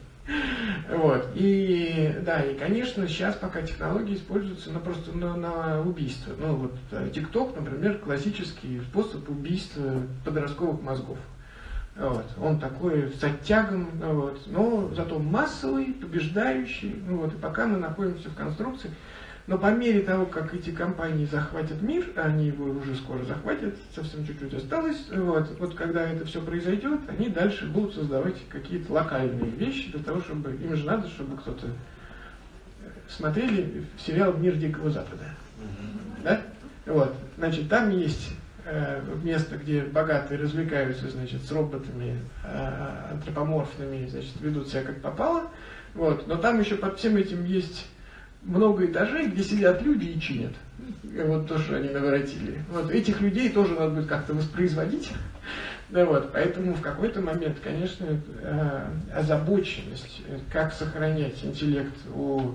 Вот. И да, и конечно, сейчас пока технологии используются ну, просто на, на убийство. Ну вот э, TikTok, например, классический способ убийства подростковых мозгов. Вот. Он такой с оттягом, вот, но зато массовый, побеждающий. Ну вот, и пока мы находимся в конструкции. Но по мере того, как эти компании захватят мир, а они его уже скоро захватят, совсем чуть-чуть осталось, вот, вот когда это все произойдет, они дальше будут создавать какие-то локальные вещи для того, чтобы им же надо, чтобы кто-то э, смотрели сериал «Мир Дикого Запада». Да? Вот, значит, там есть э, место, где богатые развлекаются, значит, с роботами э, антропоморфными, значит, ведут себя как попало, вот, но там еще под всем этим есть много этажей, где сидят люди и чинят. И вот то, что они наворотили. Вот этих людей тоже надо будет как-то воспроизводить. Да вот, поэтому в какой-то момент, конечно, э, озабоченность, как сохранять интеллект у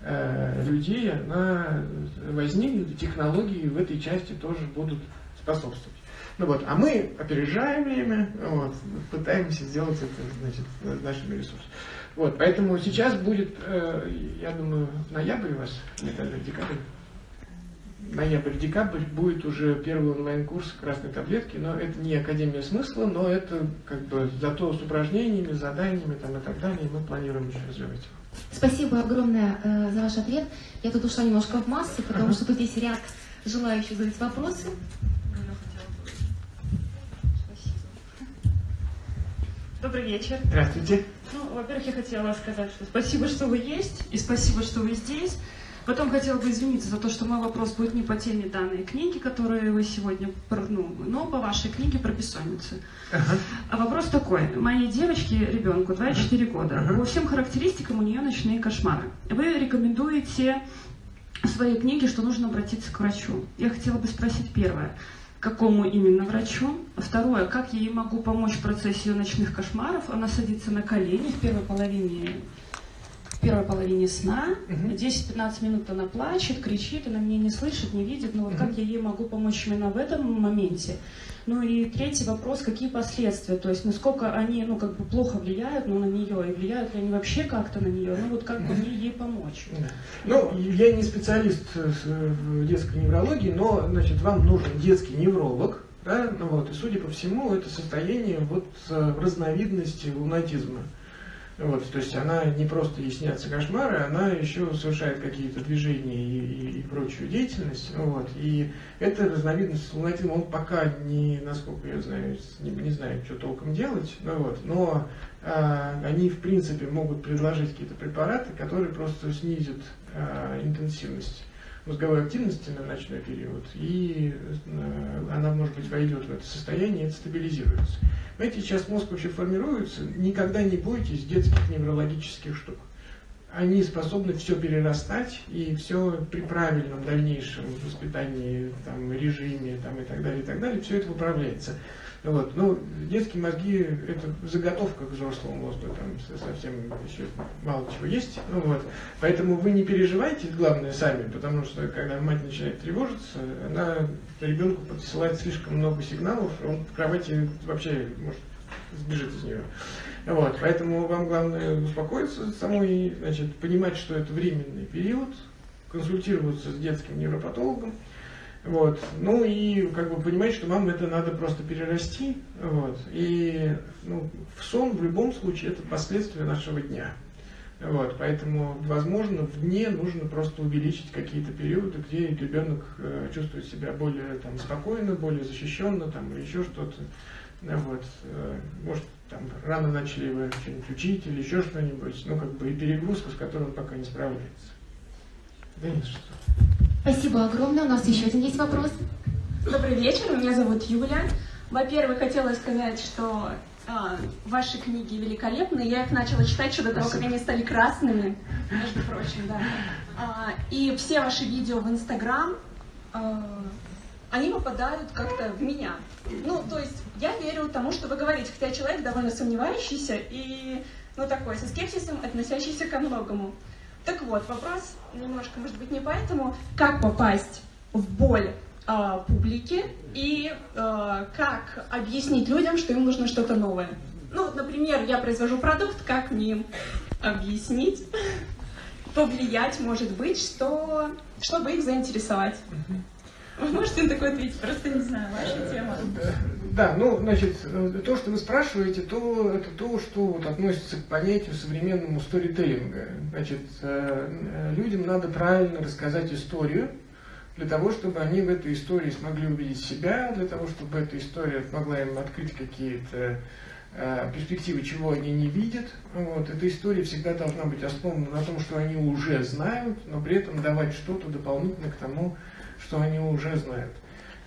э, людей, она возникнет, технологии в этой части тоже будут способствовать. Ну вот, а мы опережаем время, вот, пытаемся сделать это, значит, нашими ресурсами. Вот, поэтому сейчас будет, э, я думаю, ноябрь у вас, или когда, декабрь? Ноябрь-декабрь будет уже первый онлайн-курс красной таблетки, но это не Академия смысла, но это как бы зато с упражнениями, заданиями там, и так далее, мы планируем еще развивать его. Спасибо огромное э, за ваш ответ. Я тут ушла немножко в массы, потому Ага. что тут есть ряд желающих задать вопросы. Добрый вечер. Здравствуйте. Ну, во-первых, я хотела сказать, что спасибо, что вы есть, и спасибо, что вы здесь. Потом хотела бы извиниться за то, что мой вопрос будет не по теме данной книги, которые вы сегодня, ну, но по вашей книге про бессонницу. Ага. А вопрос такой. Моей девочке, ребенку, 24 года, Ага. по всем характеристикам у нее ночные кошмары. Вы рекомендуете в своей книге, что нужно обратиться к врачу. Я хотела бы спросить первое. Какому именно врачу? Второе, как я ей могу помочь в процессе ее ночных кошмаров? Она садится на колени в первой половине первой половине сна. Мгм. 10-15 минут она плачет, кричит, она меня не слышит, не видит. Но вот как я ей могу помочь именно в этом моменте? Ну и третий вопрос, какие последствия? То есть насколько они, ну, как бы плохо влияют ну, на нее, и влияют ли они вообще как-то на нее? Ну вот как бы мне ей помочь? Да. Ну, я не специалист э, с- в детской неврологии, но, значит, вам нужен детский невролог, да, ну вот, и, судя по всему, это состояние вот э, разновидности лунатизма. Вот, то есть она не просто ей снятся кошмары, она еще совершает какие-то движения и, и- и прочую деятельность. ну Вот, и эта разновидность лунатизма, он пока не, насколько я знаю, не, не знает, что толком делать, ну вот, но а, они в принципе могут предложить какие-то препараты, которые просто снизят а, интенсивность мозговой активности на ночной период, и э, она, может быть, войдет в это состояние, и это стабилизируется. Знаете, сейчас мозг вообще формируется, никогда не бойтесь детских неврологических штук. они способны все перерастать и все при правильном дальнейшем воспитании, там, режиме там, и так далее, и так далее, все это выправляется. Вот. Ну, детские мозги – это заготовка к взрослому мозгу, там совсем еще мало чего есть. Ну, вот. Поэтому вы не переживайте, главное, сами, потому что когда мать начинает тревожиться, она ребенку посылает слишком много сигналов, он в кровати вообще может сбежит из нее. Вот. Поэтому вам главное успокоиться самой, значит, понимать, что это временный период, консультироваться с детским невропатологом, вот. Ну и как бы понимать, что вам это надо просто перерасти. Вот. И ну, в сон в любом случае это последствия нашего дня. Вот, поэтому, возможно, в дне нужно просто увеличить какие-то периоды, где ребенок э, чувствует себя более там, спокойно, более защищенно, там, или еще что-то. Вот, э, может, там, рано начали вы что-нибудь учить или еще что-нибудь, ну, как бы и перегрузку, с которой он пока не справляется. Да нет, что. Спасибо огромное. У нас еще один есть вопрос. Добрый вечер, меня зовут Юля. Во-первых, хотела сказать, что а, ваши книги великолепны. Я их начала читать еще до того, как они стали красными, между прочим, да. А, и все ваши видео в Инстаграм, а, они попадают как-то в меня. Ну, то есть я верю тому, что вы говорите, хотя человек довольно сомневающийся и, ну, такой, со скепсисом относящийся ко многому. Так вот, вопрос немножко, может быть, не поэтому, как попасть в боль э, публики и э, как объяснить людям, что им нужно что-то новое. Ну, например, я произвожу продукт, как мне им объяснить, повлиять, может быть, что, чтобы их заинтересовать. Вы можете на такое ответить? Просто не знаю, ваша тема. Да, ну, значит, то, что вы спрашиваете, то это то, что вот относится к понятию современному сторителлинга. Значит, э, людям надо правильно рассказать историю, для того, чтобы они в этой истории смогли увидеть себя, для того, чтобы эта история могла им открыть какие-то э, перспективы, чего они не видят. Вот. Эта история всегда должна быть основана на том, что они уже знают, но при этом давать что-то дополнительно к тому, что они уже знают.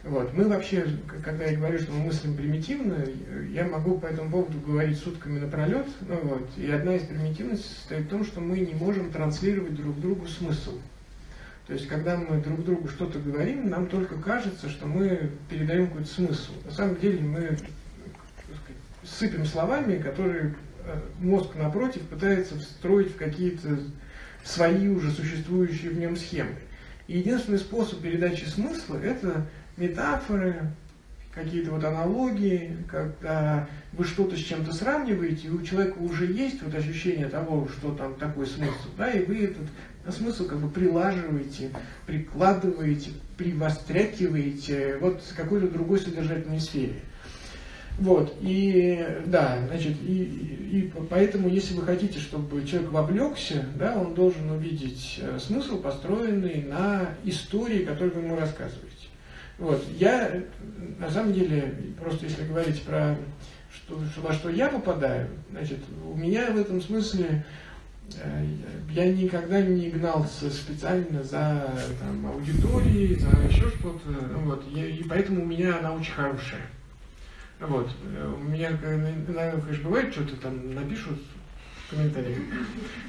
Вот. Мы вообще, когда я говорю, что мы мыслим примитивно, я могу по этому поводу говорить сутками напролет. Ну, вот. И одна из примитивностей состоит в том, что мы не можем транслировать друг другу смысл. То есть, когда мы друг другу что-то говорим, нам только кажется, что мы передаем какой-то смысл. На самом деле мы сказать, сыпем словами, которые э, мозг напротив пытается встроить в какие-то свои уже существующие в нем схемы. И единственный способ передачи смысла – это метафоры, какие-то вот аналогии, когда вы что-то с чем-то сравниваете, и у человека уже есть вот ощущение того, что там такой смысл, да, и вы этот смысл как бы прилаживаете, прикладываете, привострякиваете вот с какой-то другой содержательной сфере. Вот, и да, значит, и, и поэтому, если вы хотите, чтобы человек вовлекся, да, он должен увидеть э, смысл, построенный на истории, которую вы ему рассказываете. Вот, я, на самом деле, просто если говорить про что, во что я попадаю, значит, у меня в этом смысле э, я никогда не гнался специально за там, аудиторией, за еще что-то, вот, и поэтому у меня она очень хорошая. Вот. У меня иногда, конечно, бывает, что-то там напишут в комментариях.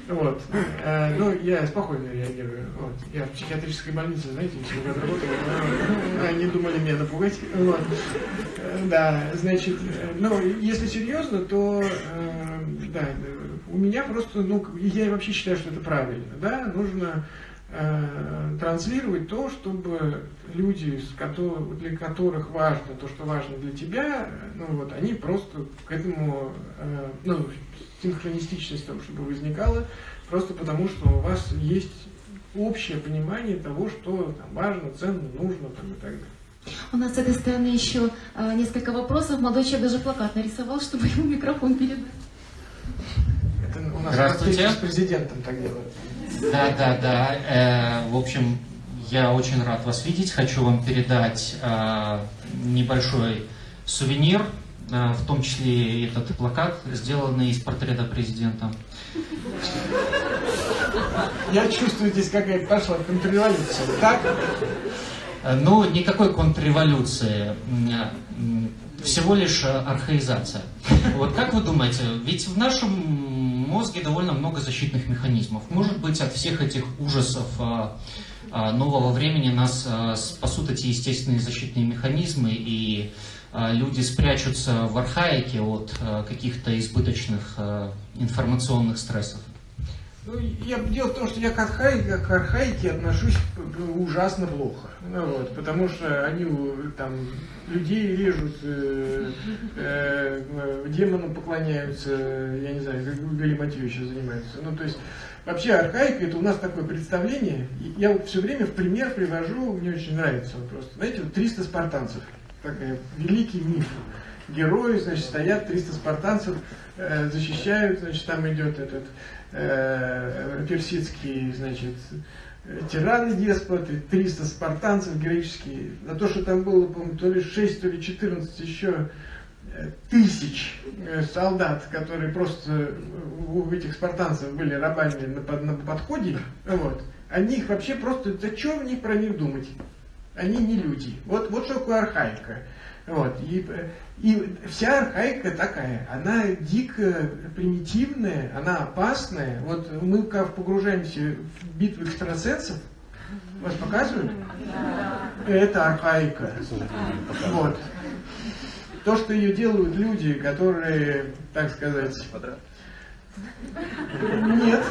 Вот. Э, но я спокойно реагирую. Вот. Я в психиатрической больнице, знаете, несколько лет работал. Они думали меня напугать. Вот. Э, да, значит, э, ну, если серьезно, то, да, у меня просто, ну, я вообще считаю, что это правильно, да, нужно э, транслировать то, чтобы люди, для которых важно то, что важно для тебя, ну вот, они просто к этому, э, ну, синхронистичность там, чтобы возникала, просто потому что у вас есть общее понимание того, что там, важно, ценно, нужно там, и так далее. У нас с этой стороны еще э, несколько вопросов. Молодой человек даже плакат нарисовал, чтобы ему микрофон передать. Это у нас Здравствуйте. с президентом так делают. Да, да, да. Э, в общем, я очень рад вас видеть. Хочу вам передать э, небольшой сувенир, э, в том числе этот плакат, сделанный из портрета президента. Я чувствую, здесь какая-то пошла контрреволюция. Так? Э, ну, никакой контрреволюции. Всего лишь архаизация. Вот как вы думаете, ведь в нашем мозге довольно много защитных механизмов. Может быть, от всех этих ужасов а, а, нового времени нас а, спасут эти естественные защитные механизмы, и люди спрячутся в архаике от каких-то избыточных информационных стрессов. Ну, я, дело в том, что я к архаике, к архаике отношусь ужасно плохо. Ну, вот, потому что они там людей режут, э, э, демонам поклоняются, я не знаю, как галиматью еще занимаются. Ну, то есть, вообще архаика это у нас такое представление. Я все время в пример привожу, мне очень нравится он просто. Знаете, вот 300 спартанцев. Такой великий миф. Герои, значит, стоят, 300 спартанцев э, защищают, значит, там идет этот э, персидский, значит, тираны деспоты, 300 спартанцев греческие, на то, что там было, по-моему, то ли 6, то ли 14 еще э, тысяч э, солдат, которые просто у этих спартанцев были рабами на, на подходе, вот, они их вообще просто, да что в них про них думать? Они не люди. Вот, вот что такое архаика. Вот. И, и вся архаика такая, она дико примитивная, она опасная. Вот мы как погружаемся в битву экстрасенсов, вас показывают? Это архаика. Вот. То, что ее делают люди, которые, так сказать, нет,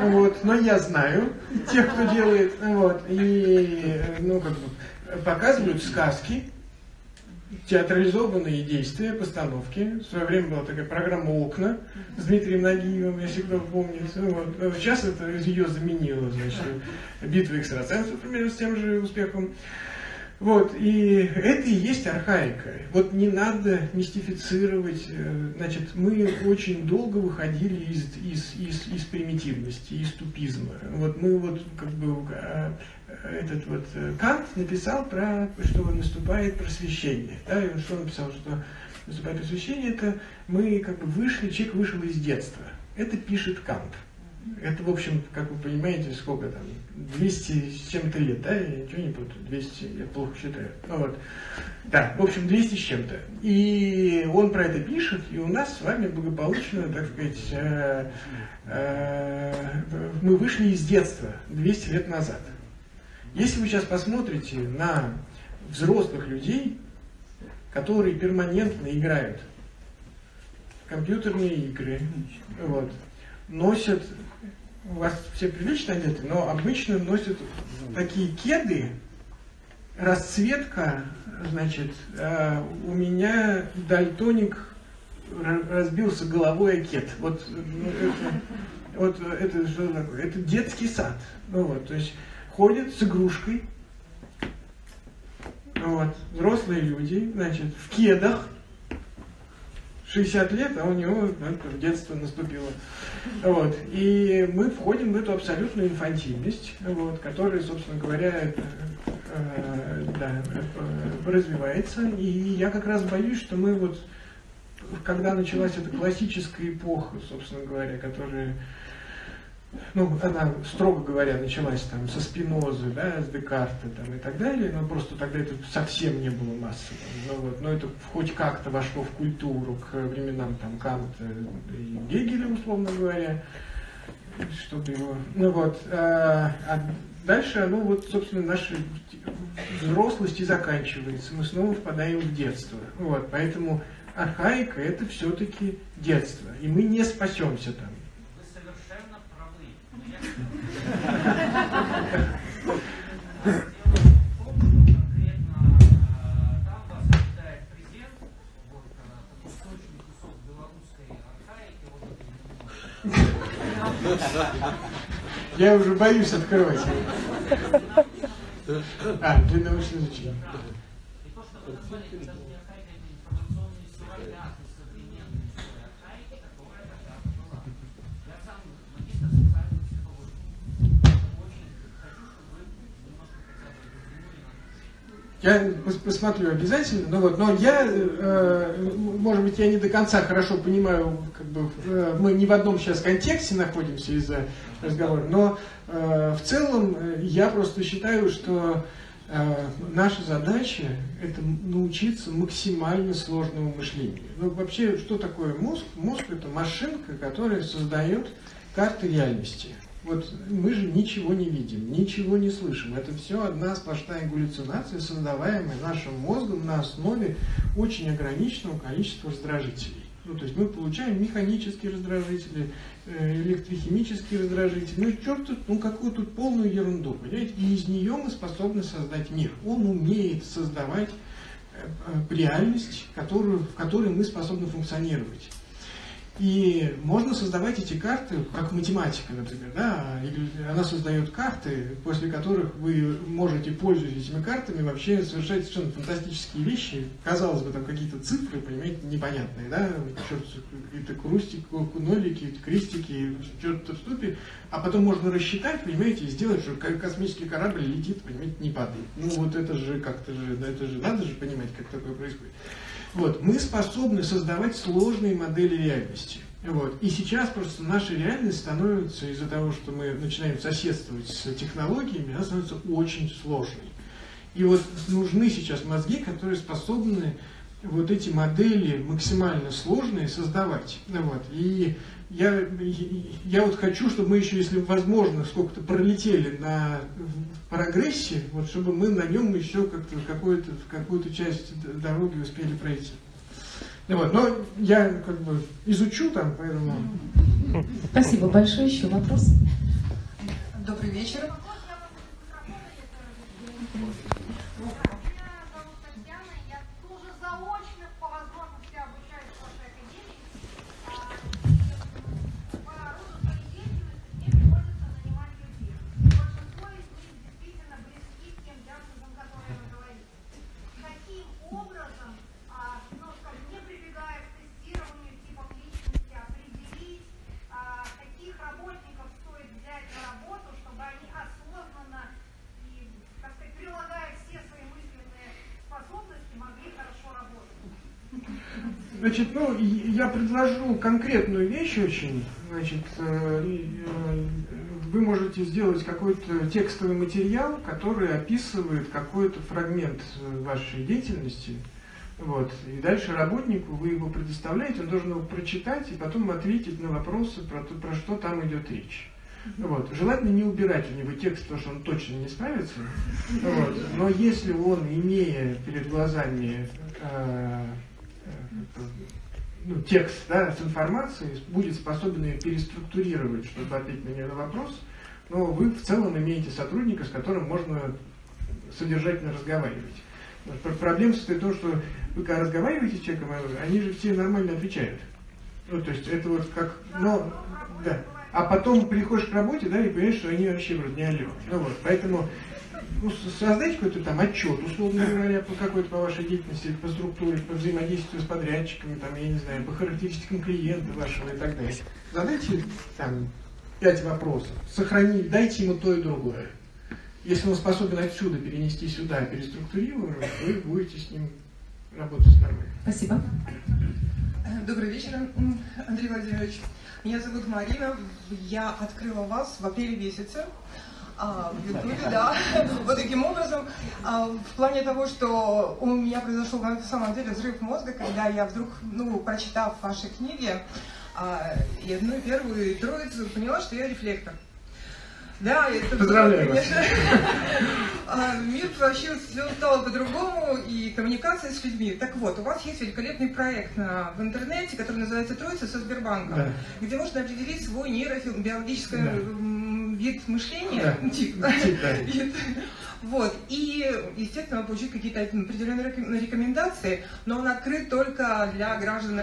вот, но я знаю тех, кто делает, вот, и, ну, как бы, показывают сказки, театрализованные действия, постановки. В свое время была такая программа «Окна» с Дмитрием Нагиевым, если кто помнит. Вот. Сейчас это ее заменило, значит, «Битва экстрасенсов», примерно с тем же успехом. Вот, и это и есть архаика. Вот не надо мистифицировать. Э, значит, мы очень долго выходили из, из, из, из примитивности, из тупизма. Вот мы вот как бы а, этот вот э, Кант написал про, что наступает просвещение. Да, и он что написал, что наступает просвещение, это мы как бы вышли, человек вышел из детства. Это пишет Кант. Это, в общем, как вы понимаете, сколько там, 200 с чем-то лет, да, я ничего не путаю, 200, я плохо считаю. Ну, вот. Да, в общем, 200 с чем-то. И он про это пишет, и у нас с вами благополучно, так сказать, э, э, мы вышли из детства 200 лет назад. Если вы сейчас посмотрите на взрослых людей, которые перманентно играют в компьютерные игры, вот, носят, у вас все прилично одеты, но обычно носят такие кеды, расцветка, значит, э, у меня дальтоник разбился головой о кет. Вот, ну, вот это что такое? Это детский сад. Ну, вот, то есть ходят с игрушкой, вот, взрослые люди, значит, в кедах, 60 лет, а у него только в детство наступило. Вот. И мы входим в эту абсолютную инфантильность, вот, которая, собственно говоря, э, э, да, э, развивается. И я как раз боюсь, что мы вот, когда началась эта классическая эпоха, собственно говоря, которая ну, она, строго говоря, началась там со Спинозы, да, с Декарта там, и так далее, но просто тогда это совсем не было массовым. Но, ну вот, но это хоть как-то вошло в культуру к временам там Канта и Гегеля, условно говоря, чтобы его... Ну вот, а, а дальше, ну вот, собственно, наша взрослость и заканчивается. Мы снова впадаем в детство. Вот, поэтому архаика это все-таки детство. И мы не спасемся там. Я уже боюсь открывать. А, длинноушное изучение. Я посмотрю обязательно, но вот, но я, э, может быть, я не до конца хорошо понимаю, как бы э, мы не в одном сейчас контексте находимся из-за разговора, но э, в целом э, я просто считаю, что А, наша задача – это научиться максимально сложному мышлению. Ну, вообще, что такое мозг? Мозг – это машинка, которая создает карты реальности. Вот мы же ничего не видим, ничего не слышим. Это все одна сплошная галлюцинация, создаваемая нашим мозгом на основе очень ограниченного количества раздражителей. Ну, то есть мы получаем механические раздражители, э, электрохимические раздражители, ну, черт, ну, какую тут полную ерунду, понимаете? И из нее мы способны создать мир. Он умеет создавать э, э, реальность, которую, в которой мы способны функционировать. И можно создавать эти карты, как математика, например, да, или она создает карты, после которых вы можете, пользуясь этими картами, вообще совершать совершенно фантастические вещи. Казалось бы, там какие-то цифры, понимаете, непонятные, да, какие-то крустики, нолики, крестики, что-то в ступе, а потом можно рассчитать, понимаете, и сделать, что космический корабль летит, понимаете, не падает. Ну вот это же как-то же, да, это же надо же понимать, как такое происходит. Вот, мы способны создавать сложные модели реальности. Вот. И сейчас просто наша реальность становится, из-за того, что мы начинаем соседствовать с технологиями, она становится очень сложной. И вот нужны сейчас мозги, которые способны вот эти модели максимально сложные создавать. Вот. И я, я вот хочу, чтобы мы еще, если возможно, сколько-то пролетели на прогрессе, вот чтобы мы на нем еще как-то какую-то какую часть дороги успели пройти. Вот, но я как бы изучу там, поэтому... Спасибо большое. Еще вопрос? Добрый вечер. Значит, ну, я предложу конкретную вещь очень. Значит, э, э, вы можете сделать какой-то текстовый материал, который описывает какой-то фрагмент вашей деятельности. Вот. И дальше работнику вы его предоставляете, он должен его прочитать и потом ответить на вопросы про, то, про что там идет речь. Вот. Желательно не убирать у него текст, потому что он точно не справится. Вот. Но если он, имея перед глазами э, ну, текст да, с информацией, будет способен ее переструктурировать, чтобы ответить на нее на вопрос, но вы в целом имеете сотрудника, с которым можно содержательно разговаривать. Проблема состоит в том, что вы когда разговариваете с человеком, они же все нормально отвечают. Ну, то есть это вот как, но, да. А потом приходишь к работе, да, и понимаешь, что они вообще вроде не алло. Ну вот, поэтому ну, создать какой-то там отчет, условно говоря, по какой-то по вашей деятельности, по структуре, по взаимодействию с подрядчиками, там, я не знаю, по характеристикам клиента вашего и так далее. Задайте там пять вопросов, сохраните, дайте ему то и другое. Если он способен отсюда перенести сюда, переструктурировать, вы будете с ним работать нормально. Спасибо. Добрый вечер, Андрей Владимирович. Меня зовут Марина. Я открыла вас в апреле месяце а, в Ютубе, да, вот таким образом, а, в плане того, что у меня произошел на самом деле взрыв мозга, когда я вдруг, ну, прочитав ваши книги, а, и одну, и первую, и троицу, поняла, что я рефлектор. Да, это Поздравляю было, конечно. А, мир вообще все стало по-другому, и коммуникация с людьми. Так вот, у вас есть великолепный проект на, в интернете, который называется «Троица со Сбербанком», да. где можно определить свой нейробиологическое да вид мышления, да. тип, тип, да. Вот. И, естественно, получить какие-то определенные рекомендации, но он открыт только для граждан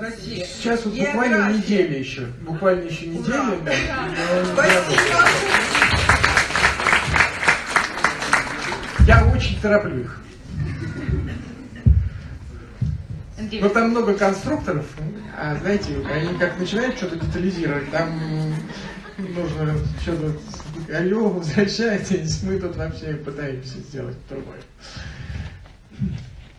России. Сейчас вот буквально неделя еще. Буквально еще неделя. Да. Да. Спасибо. Я очень тороплю их. Но там много конструкторов, а знаете, они как начинают что-то детализировать, там нужно что-то, алло, возвращайтесь, мы тут вообще пытаемся сделать другое.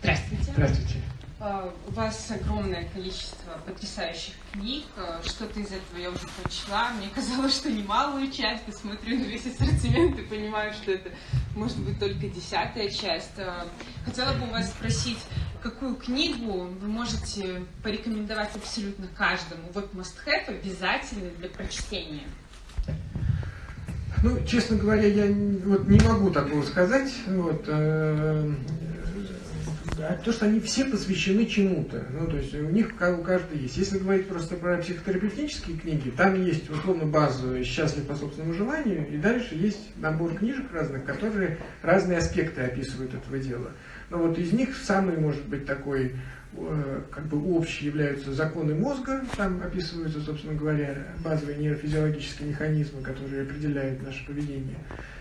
Здравствуйте. Здравствуйте. А, У вас огромное количество потрясающих книг. А, Что-то из этого я уже прочла. Мне казалось, что немалую часть. Я смотрю на весь ассортимент и понимаю, что это может быть только десятая часть. А, Хотела бы у вас спросить, какую книгу вы можете порекомендовать абсолютно каждому? Вот must-have обязательный для прочтения. Ну, честно говоря, я вот не могу такого сказать. Вот, э, а то, что они все посвящены чему-то. Ну, то есть у них у ка- у каждого есть. Если говорить просто про психотерапевтические книги, там есть условно базовая «Счастлив по собственному желанию», и дальше есть набор книжек разных, которые разные аспекты описывают этого дела. Но вот из них самый, может быть, такой э, как бы общий являются законы мозга, там описываются, собственно говоря, базовые нейрофизиологические механизмы, которые определяют наше поведение.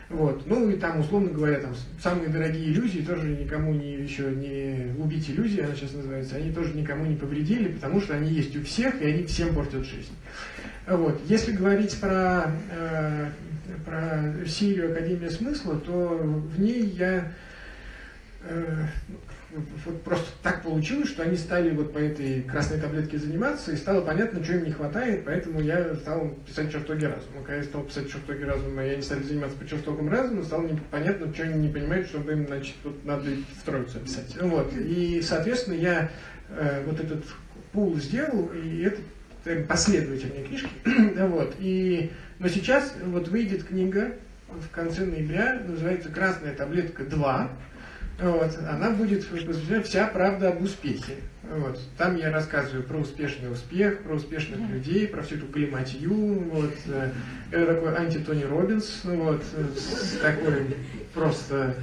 Вот. Ну и там, условно говоря, там самые дорогие иллюзии тоже никому не еще не убить иллюзии, она сейчас называется, они тоже никому не повредили, потому что они есть у всех, и они всем портят жизнь. Вот. Если говорить про, э, про серию Академия смысла, то в ней я э, вот просто так получилось, что они стали вот по этой красной таблетке заниматься, и стало понятно, что им не хватает, поэтому я стал писать чертоги разума. Когда я стал писать чертоги разума, и они стали заниматься по чертогам разума, стало непонятно, что они не понимают, чтобы им, значит, тут надо втроицу описать. Вот. И, соответственно, я э, вот этот пул сделал, и это э, последовательные книжки. вот. И, но сейчас вот выйдет книга в конце ноября, называется «Красная таблетка 2», вот, она будет посвящена вся правда об успехе. Вот. Там я рассказываю про успешный успех, про успешных людей, про всю эту галиматью. Вот. э, Это такой анти-Тони Робинс, вот, э, с- такой просто...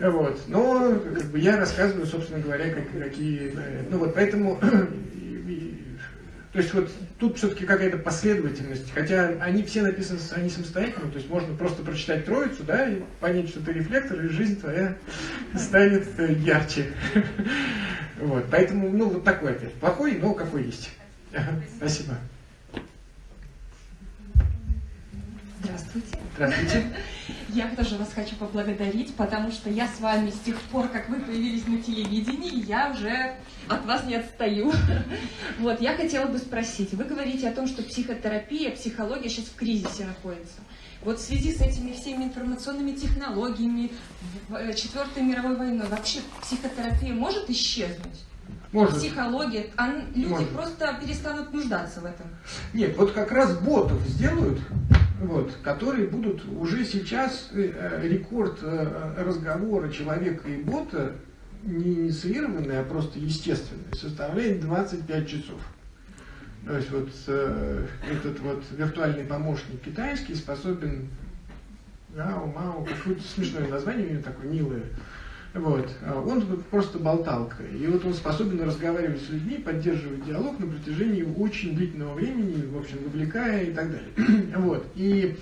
Вот. Но как бы, я рассказываю, собственно говоря, как, какие... э, Ну вот поэтому... То есть вот тут все-таки какая-то последовательность, хотя они все написаны, они самостоятельно, то есть можно просто прочитать троицу, да, и понять, что ты рефлектор, и жизнь твоя станет э, ярче. Вот, поэтому, ну, вот такой ответ. Плохой, но какой есть. Спасибо. Здравствуйте. Здравствуйте. Я тоже вас хочу поблагодарить, потому что я с вами с тех пор, как вы появились на телевидении, я уже от вас не отстаю. Вот, я хотела бы спросить, вы говорите о том, что психотерапия, психология сейчас в кризисе находится. Вот в связи с этими всеми информационными технологиями, э, Четвертой мировой войной, вообще психотерапия может исчезнуть? Может. Психология, а люди Может. просто перестанут нуждаться в этом. Нет, вот как раз ботов сделают, вот, которые будут уже сейчас э, э, рекорд э, разговора человека и бота не инициированный, а просто естественный, составляет 25 часов. То есть вот э, этот вот виртуальный помощник китайский способен Гао, Мао, какое-то смешное название у него такое, милое. Вот. А Он просто болталка. И вот он способен разговаривать с людьми, поддерживать диалог на протяжении очень длительного времени, в общем, вовлекая и так далее. Вот. И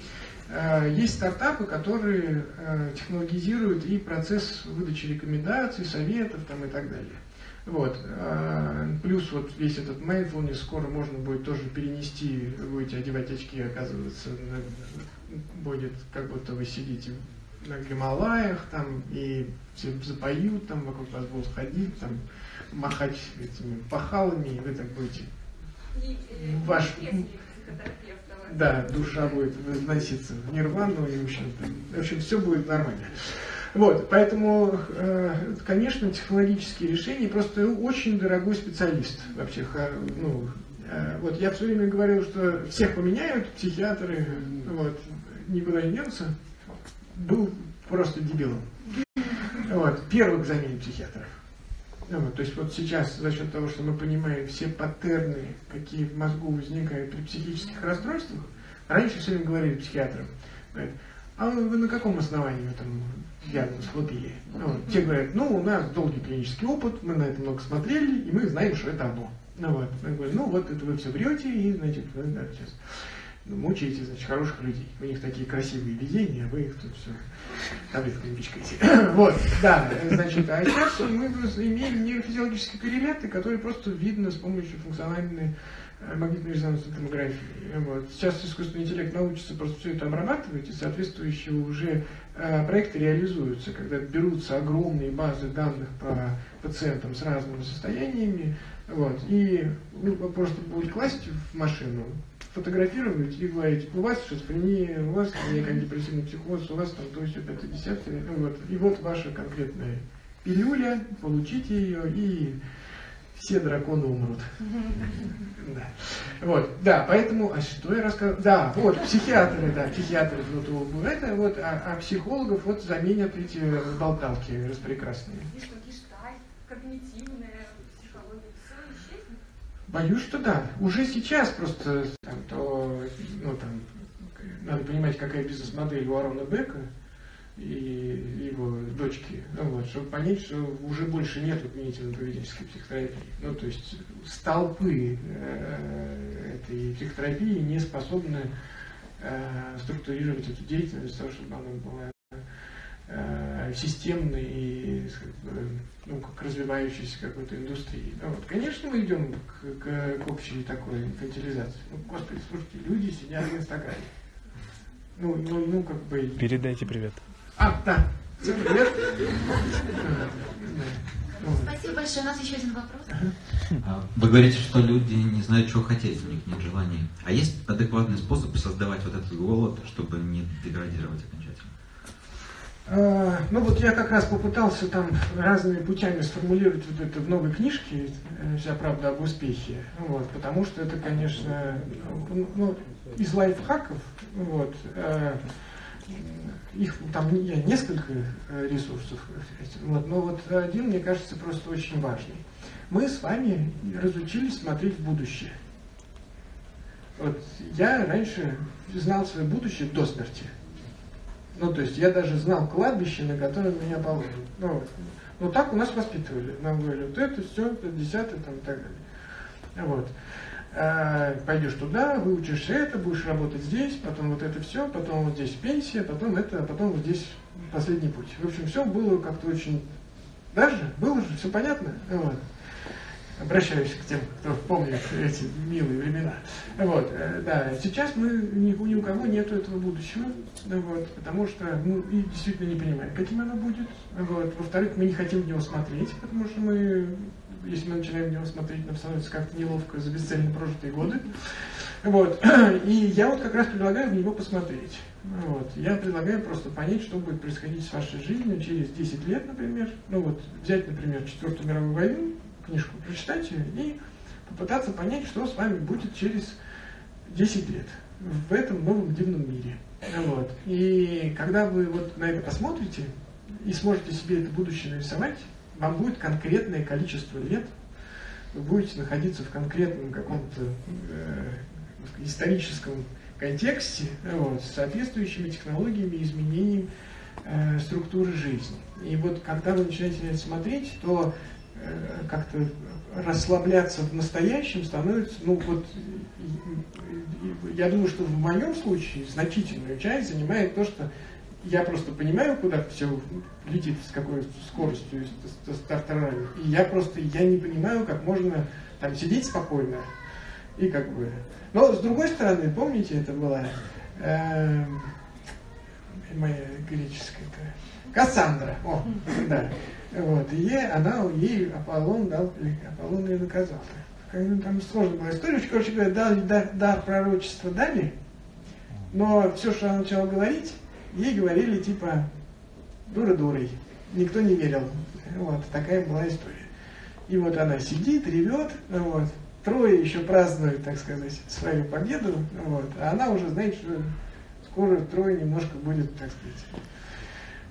э, есть стартапы, которые э, технологизируют и процесс выдачи рекомендаций, советов там, и так далее. Вот. А, Плюс вот весь этот mindfulness скоро можно будет тоже перенести, будете одевать очки, оказывается, будет как будто вы сидите на Гималаях там и все запоют, там вокруг вас будут ходить, там махать этими пахалами, и вы так будете ваш да, душа будет возноситься в нирвану, и, в общем, в общем, все будет нормально. Вот, поэтому, э, конечно, технологические решения, просто очень дорогой специалист вообще. Ну, э, вот я все время говорил, что всех поменяют, психиатры, вот, никуда не денутся, был просто дебилом. Вот, первых заменит психиатров. Ну, вот, то есть вот сейчас за счет того, что мы понимаем все паттерны, какие в мозгу возникают при психических расстройствах, раньше все время говорили психиатрам, говорят, а вы, вы на каком основании вы там диагноз выбили? Ну, вот, те говорят, ну у нас долгий клинический опыт, мы на это много смотрели, и мы знаем, что это оно. Ну вот, я говорю, ну вот это вы все врете, и значит, вы да, сейчас ну, мучаете, значит, хороших людей. У них такие красивые видения, а вы их тут все таблетками пичкаете. вот, да, значит, а сейчас мы имеем нейрофизиологические корреляты, которые просто видно с помощью функциональной э, магнитной резонансной томографии. Вот. Сейчас искусственный интеллект научится просто все это обрабатывать, и соответствующие уже э, проекты реализуются, когда берутся огромные базы данных по пациентам с разными состояниями, вот, и ну, просто будете класть в машину, фотографировать и говорить, у вас шизофрения, у вас депрессивный психоз, у вас там то, все, пятое, десятое, ну, вот, и вот ваша конкретная пилюля, получите ее и все драконы умрут. Да. Вот, да, поэтому, а что я рассказал? Да, вот, психиатры, да, психиатры, вот, это, вот, а, а психологов вот заменят эти болталки распрекрасные. Боюсь, что да. Уже сейчас просто там, то, ну, там, надо понимать, какая бизнес-модель у Арона Бека, и его дочки, ну, вот, чтобы понять, что уже больше нет когнитивно-поведенческой психотерапии. Ну, то есть столпы э, этой психотерапии не способны э, структурировать эту деятельность, того, чтобы она была системной и ну, как развивающейся какой-то индустрии. Ну, вот, конечно, мы идем к, к, к общей такой инфантилизации. Ну, господи, слушайте, люди сидят в Инстаграме. Ну, ну, ну, как бы... Передайте привет. А, да. Привет. Спасибо большое. У нас еще один вопрос. А, вы говорите, что люди не знают, чего хотеть, у них нет желания. А есть адекватный способ создавать вот этот голод, чтобы не деградировать окончательно? А, ну вот я как раз попытался там разными путями сформулировать вот это в новой книжке «Вся правда об успехе», вот, потому что это, конечно, ну, ну из лайфхаков, вот, э, их там несколько э, ресурсов, вот, но вот один, мне кажется, просто очень важный. Мы с вами разучились смотреть в будущее. Вот я раньше знал свое будущее до смерти. Ну, то есть я даже знал кладбище, на котором меня положат. Ну, ну так у нас воспитывали. Нам говорили, вот это все, это десятое, там и так далее. Вот. А, пойдешь туда, выучишь это, будешь работать здесь, потом вот это все, потом вот здесь пенсия, потом это, потом вот здесь последний путь. В общем, все было как-то очень... Даже было же все понятно. Вот. Обращаюсь к тем, кто помнит эти милые времена. Вот, э, да, сейчас мы ни, ни у кого нету этого будущего, вот, потому что мы ну, действительно не понимаем, каким оно будет. Вот. Во-вторых, мы не хотим в него смотреть, потому что мы если мы начинаем на него смотреть, нам становится как-то неловко за бесцельно прожитые годы. Вот. И я вот как раз предлагаю в него посмотреть. Вот. Я предлагаю просто понять, что будет происходить с вашей жизнью через 10 лет, например. Ну вот, взять, например, Четвертую мировую войну, книжку, прочитать ее и попытаться понять, что с вами будет через 10 лет в этом новом дивном мире. Вот. И когда вы вот на это посмотрите и сможете себе это будущее нарисовать, вам будет конкретное количество лет, вы будете находиться в конкретном каком-то э, историческом контексте вот, с соответствующими технологиями изменением э, структуры жизни. И вот когда вы начинаете на это смотреть, то как-то расслабляться в настоящем становится, ну вот, я думаю, что в моем случае значительную часть занимает то, что я просто понимаю, куда все летит, с какой скоростью с тартарами. И я просто, я не понимаю, как можно там сидеть спокойно и как бы... Но с другой стороны, помните, это была э, моя греческая Кассандра, о, да. Вот, и ей, она, ей Аполлон дал, Аполлон ее наказал. Там сложная была история, короче говоря, дали дар, дар пророчества дали, но все, что она начала говорить, Ей говорили типа дура дурой. Никто не верил. Вот, такая была история. И вот она сидит, ревет, вот. Трое еще празднуют, так сказать, свою победу, вот. А она уже знает, что скоро трое немножко будет, так сказать,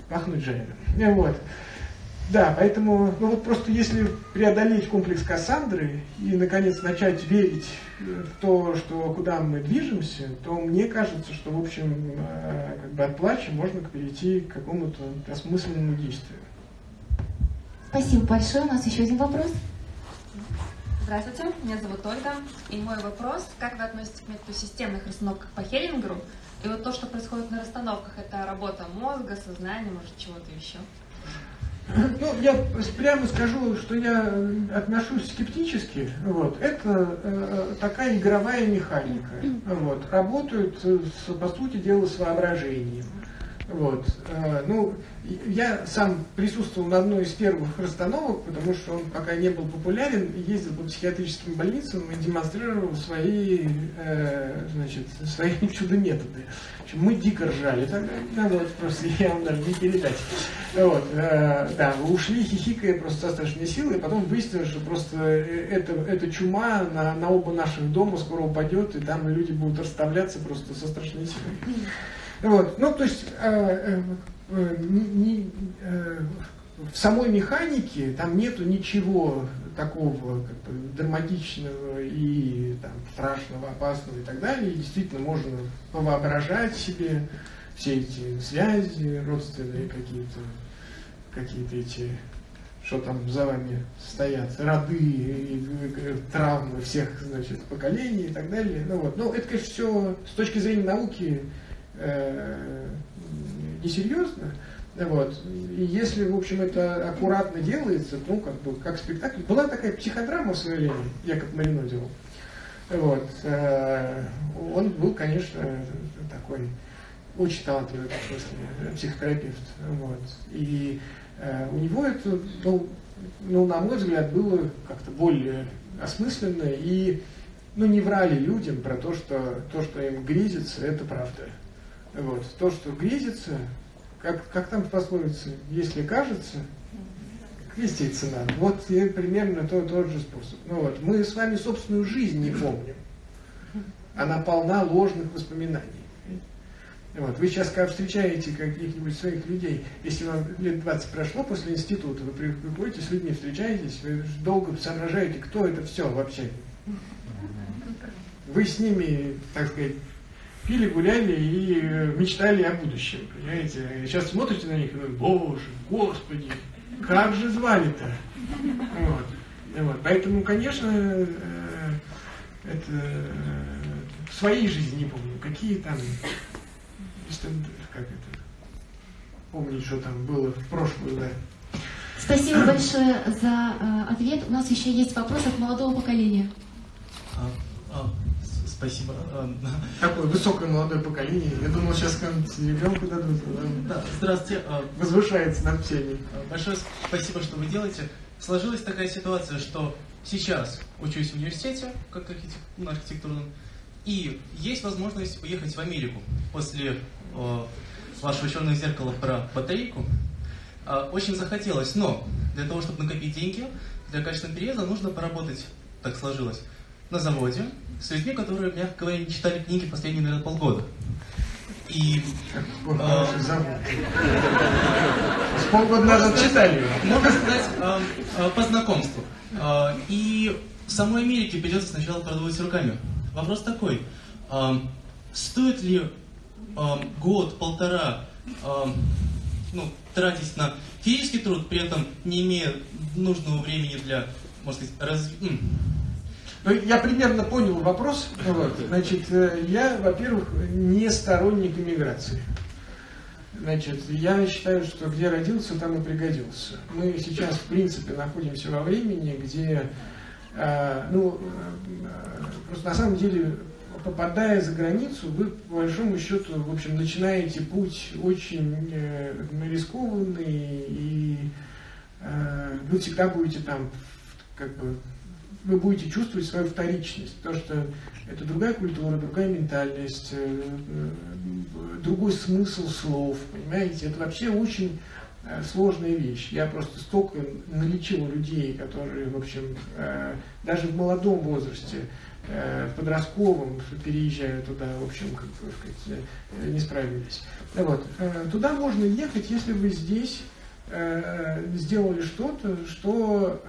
пахнуть жареным. Вот. Да, поэтому, ну вот просто если преодолеть комплекс Кассандры и, наконец, начать верить в то, что куда мы движемся, то мне кажется, что, в общем, э, как бы от плача можно перейти к какому-то осмысленному действию. Спасибо большое. У нас еще один вопрос. Здравствуйте, меня зовут Ольга. И мой вопрос, как вы относитесь к методу системных расстановок по Хеллингеру? И вот то, что происходит на расстановках, это работа мозга, сознания, может, чего-то еще? Ну, я прямо скажу, что я отношусь скептически. Вот. Это э, такая игровая механика. Вот. Работают, с, по сути дела, с воображением. Вот. Э, ну, я сам присутствовал на одной из первых расстановок, потому что он пока не был популярен, ездил по психиатрическим больницам и демонстрировал свои, э, значит, свои чудо-методы. Мы дико ржали тогда, надо вот просто я вам даже не передать. Вот, э, да, ушли хихикая просто со страшной силой, и потом выяснилось, что просто это, эта чума на, на оба наших дома скоро упадет, и там люди будут расставляться просто со страшной силой. Вот, ну, то есть, э, э, не, э, в самой механике там нету ничего такого как бы, драматичного и там, страшного, опасного и так далее. И действительно можно воображать себе все эти связи родственные какие-то, какие-то эти, что там за вами стоят, роды и, и травмы всех, значит, поколений и так далее. Ну, вот. Но это, конечно, все с точки зрения науки э, несерьезно. Вот. И если, в общем, это аккуратно делается, ну, как бы, как спектакль. Была такая психодрама в свое время, Якоб Марино делал. Вот. Э, он был, конечно, такой очень талантливый, в смысле, психотерапевт. Вот. И э, у него это, ну, ну, на мой взгляд, было как-то более осмысленно и ну, не врали людям про то, что то, что им грезится, это правда. Вот. То, что грезится, как, как там пословица, если кажется, креститься надо. Вот и примерно тот, тот же способ. Ну вот, мы с вами собственную жизнь не помним. Она полна ложных воспоминаний. Вот. Вы сейчас, когда встречаете каких-нибудь своих людей, если вам лет 20 прошло после института, вы приходите с людьми, встречаетесь, вы долго соображаете, кто это все вообще. Вы с ними, так сказать, пили, гуляли и э, мечтали о будущем, понимаете? Сейчас смотрите на них и думаете, боже, господи, как же звали-то? Вот. Вот. Поэтому, конечно, э, это э, в своей жизни не помню, какие там, как это, помнить, что там было в прошлую, да. Спасибо большое за э, ответ. У нас еще есть вопрос от молодого поколения. А, а, Спасибо. Такое высокое молодое поколение. Я думал, сейчас кому-нибудь ребенку дадут. Да, здравствуйте. А, Возвышается над всеми. А, большое спасибо, что вы делаете. Сложилась такая ситуация, что сейчас учусь в университете, как архитек... на архитектурном, и есть возможность уехать в Америку после вашего черного зеркала про батарейку. Очень захотелось, но для того, чтобы накопить деньги, для качественного переезда нужно поработать, так сложилось, на заводе, с людьми, которые, мягко говоря, не читали книги последние, наверное, полгода. И... Э, с полгода назад читали Можно сказать, э, э, по знакомству. Э, и самой Америке придется сначала продавать руками. Вопрос такой. Э, стоит ли э, год-полтора э, ну, тратить на физический труд, при этом не имея нужного времени для, можно сказать, развития ну, я примерно понял вопрос. Вот. Значит, э, я, во-первых, не сторонник иммиграции. Значит, я считаю, что где родился, там и пригодился. Мы сейчас, в принципе, находимся во времени, где, э, ну, э, просто на самом деле, попадая за границу, вы, по большому счету, в общем, начинаете путь очень э, рискованный, и э, вы всегда будете там, как бы, вы будете чувствовать свою вторичность, то, что это другая культура, другая ментальность, э, э, другой смысл слов, понимаете, это вообще очень э, сложная вещь. Я просто столько налечил людей, которые, в общем, даже в молодом возрасте, в подростковом, переезжая туда, в общем, как сказать, не справились. Вот. Туда можно ехать, если вы здесь сделали что-то, что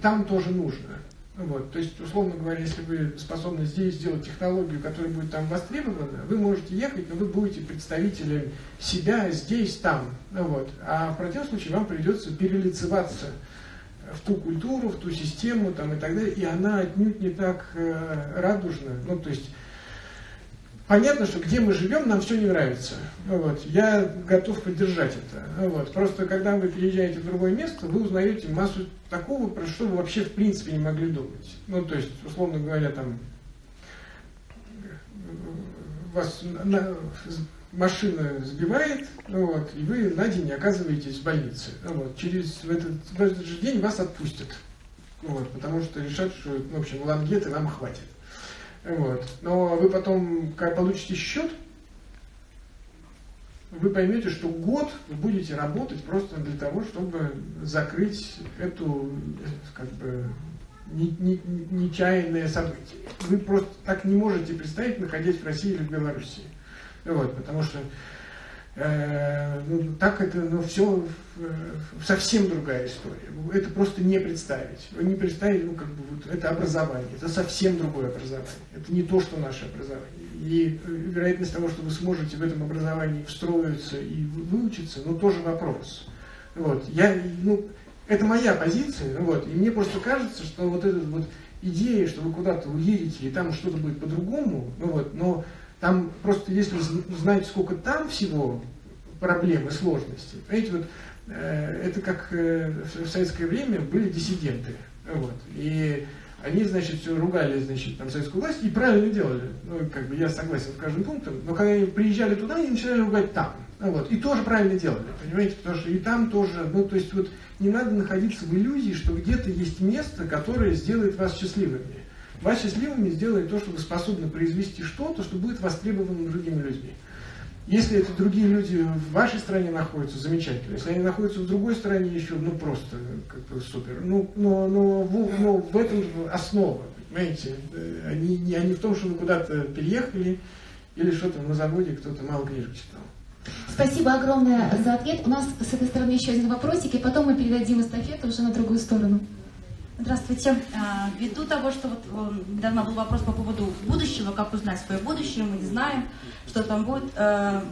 там тоже нужно. Вот, то есть, условно говоря, если вы способны здесь сделать технологию, которая будет там востребована, вы можете ехать, но вы будете представителем себя здесь, там. Вот. А в противном случае вам придется перелицеваться в ту культуру, в ту систему там, и так далее, и она отнюдь не так э, радужна. Ну, то есть, понятно, что где мы живем, нам все не нравится. Вот. Я готов поддержать это. Вот. Просто когда вы переезжаете в другое место, вы узнаете массу такого, про что вы вообще в принципе не могли думать. Ну, то есть, условно говоря, там вас на, машина сбивает, ну вот, и вы на день оказываетесь в больнице. Ну вот, через в этот, в этот же день вас отпустят. Ну вот, потому что решат, что, в общем, лангеты вам хватит. Вот. Но вы потом, когда получите счет, вы поймете, что год вы будете работать просто для того, чтобы закрыть эту, как бы, не, не, нечаянное событие. Вы просто так не можете представить, находясь в России или в Белоруссии. Вот, потому что э, ну, так это ну, все э, совсем другая история. Это просто не представить. Не представить, ну, как бы, вот, это образование. Это совсем другое образование. Это не то, что наше образование. И э, вероятность того, что вы сможете в этом образовании встроиться и выучиться, ну, тоже вопрос. Вот. Я, ну, это моя позиция, вот, и мне просто кажется, что вот эта вот идея, что вы куда-то уедете, и там что-то будет по-другому, ну вот, но там просто, если знаете, сколько там всего проблем и сложностей, понимаете, вот, э, это как э, в советское время были диссиденты, вот, и они, значит, все ругали, значит, там, советскую власть и правильно делали. Ну, как бы я согласен с каждым пунктом, но когда они приезжали туда, они начинали ругать там. Ну, вот, и тоже правильно делали, понимаете, потому что и там тоже, ну, то есть вот не надо находиться в иллюзии, что где-то есть место, которое сделает вас счастливыми. Вас счастливыми сделает то, что вы способны произвести что-то, что будет востребовано другими людьми. Если это другие люди в вашей стране находятся, замечательно. Если они находятся в другой стране, еще, ну просто как бы супер. Ну, но, но, но, но в этом основа, понимаете? Они, не, они в том, что вы куда-то переехали или что-то на заводе кто-то мало книжек читал. Спасибо огромное за ответ. У нас с этой стороны еще один вопросик, и потом мы передадим эстафету уже на другую сторону. Здравствуйте. А, ввиду того, что вот недавно был вопрос по поводу будущего, как узнать свое будущее, мы не знаем, что там будет. А,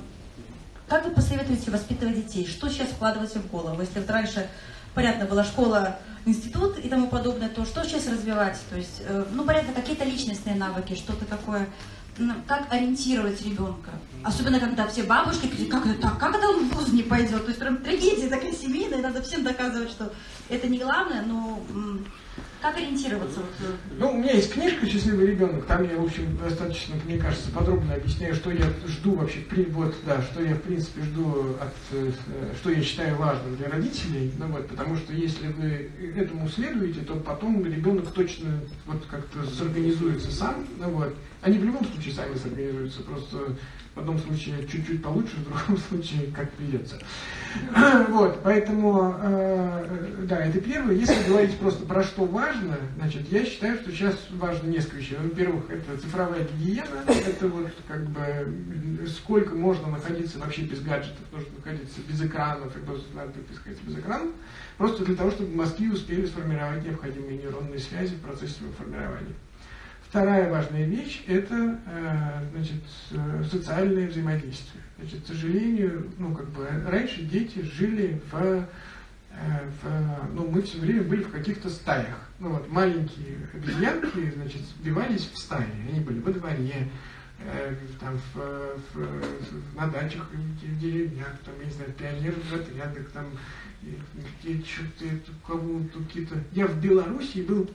как вы посоветуете воспитывать детей? Что сейчас вкладываете в голову? Если вот раньше, понятно, была школа, институт и тому подобное, то что сейчас развивать? То есть, э, ну, понятно, какие-то личностные навыки, что-то такое как ориентировать ребенка. Особенно, когда все бабушки говорят, как это так, как это он в вуз не пойдет. То есть прям трагедия такая семейная, надо всем доказывать, что это не главное, но как ориентироваться? Э? Ну, у меня есть книжка «Счастливый ребенок», там я, в общем, достаточно, мне кажется, подробно объясняю, что я жду вообще, вот, да, что я, в принципе, жду от, э, что я считаю важным для родителей, ну вот, потому что если вы этому следуете, то потом ребенок точно вот как-то сорганизуется сам, ну вот, они в любом случае сами сорганизуются, просто в одном случае чуть-чуть получше, в другом случае как придется. Вот, поэтому, э, да, это первое. Если говорить просто про что важно, значит, я считаю, что сейчас важно несколько вещей. Во-первых, это цифровая гигиена, это вот как бы сколько можно находиться вообще без гаджетов, нужно находиться без экранов, и просто надо, сказать, без экранов, просто для того, чтобы Москве успели сформировать необходимые нейронные связи в процессе формирования. Вторая важная вещь – это э, значит, э, социальное взаимодействие. Значит, к сожалению, ну, как бы, раньше дети жили в, э, в ну, мы все время были в каких-то стаях. Ну, вот, маленькие обезьянки, значит, сбивались в стаи. Они были во дворе, там, в, в, на дачах, в деревнях, там, я не знаю, пионеры в отрядах, там, что-то, кого-то, какие-то... Я в Белоруссии был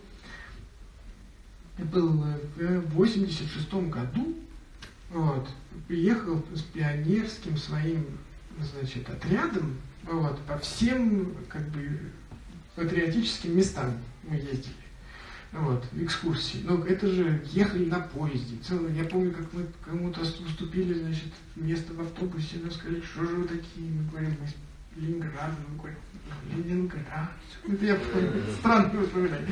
был в 86 году, вот, приехал с пионерским своим, значит, отрядом, вот, по всем, как бы, патриотическим местам мы ездили. Вот, экскурсии. Но это же ехали на поезде. Целый, я помню, как мы кому-то уступили, значит, место в автобусе, нам сказали, что же вы такие? Мы говорим, мы мы говорим, Ленинград. Я странно вспоминаю.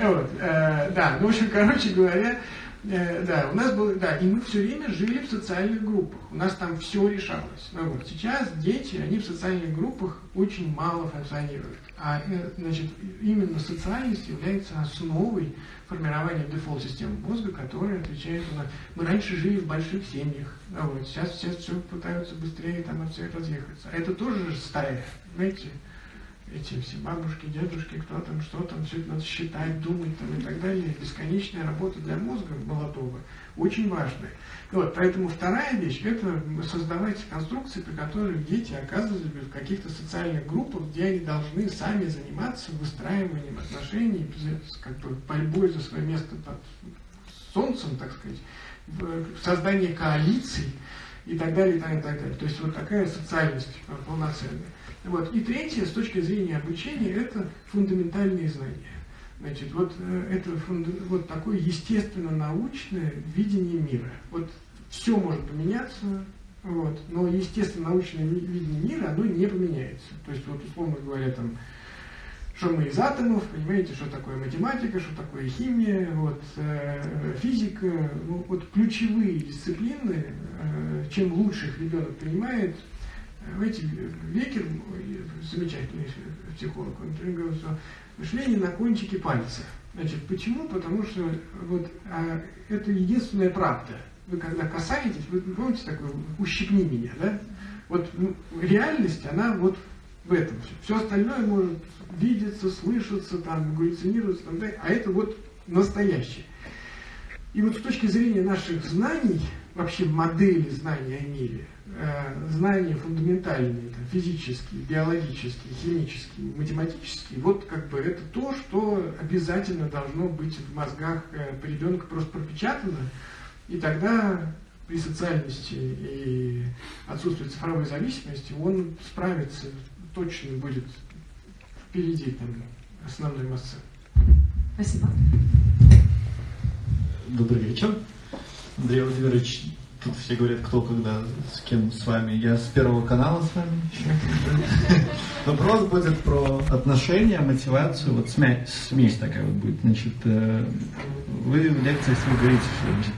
Вот, э, да, ну, в общем, короче говоря, э, да, у нас было, да, и мы все время жили в социальных группах. У нас там все решалось. Ну, вот, сейчас дети, они в социальных группах очень мало функционируют. А, э, значит, именно социальность является основой формирования дефолт-системы мозга, которая отвечает на... Мы раньше жили в больших семьях, а вот сейчас все, пытаются быстрее там от всех разъехаться. А это тоже же стая, знаете, эти все бабушки, дедушки, кто там, что там, все это надо считать, думать там и так далее. Бесконечная работа для мозга молодого очень важная. Вот, поэтому вторая вещь – это создавать конструкции, при которых дети оказываются в каких-то социальных группах, где они должны сами заниматься выстраиванием отношений, как бы борьбой за свое место под солнцем, так сказать, в создании коалиций, и так далее, и так далее. То есть вот такая социальность полноценная. Вот. И третье, с точки зрения обучения, это фундаментальные знания. Значит, вот э, это вот такое естественно-научное видение мира. Вот все может поменяться, вот, но естественно-научное видение мира, оно не поменяется. То есть, вот, условно говоря, там, что мы из атомов, понимаете, что такое математика, что такое химия, вот, э, физика, ну, вот ключевые дисциплины, э, чем лучше их ребенок понимает, в эти Векер, замечательный психолог, он говорил, что мышление на кончике пальца. Значит, почему? Потому что вот а, это единственная правда. Вы когда касаетесь, вы помните такое «ущипни меня», да? Вот ну, реальность, она вот в этом все. Все остальное может видеться, слышаться, там, галлюцинироваться, там, да, а это вот настоящее. И вот с точки зрения наших знаний, вообще модели знания о мире, знания фундаментальные, там, физические, биологические, химические, математические, вот как бы это то, что обязательно должно быть в мозгах э, ребенка просто пропечатано, и тогда при социальности и отсутствии цифровой зависимости он справится, точно будет впереди там, основной массы. Спасибо. Добрый вечер. Андрей Владимирович, тут все говорят, кто когда, с кем с вами. Я с Первого канала с вами. Вопрос будет про отношения, мотивацию, вот смесь, такая вот будет. Значит, э, вы в лекциях вы говорите, что значит,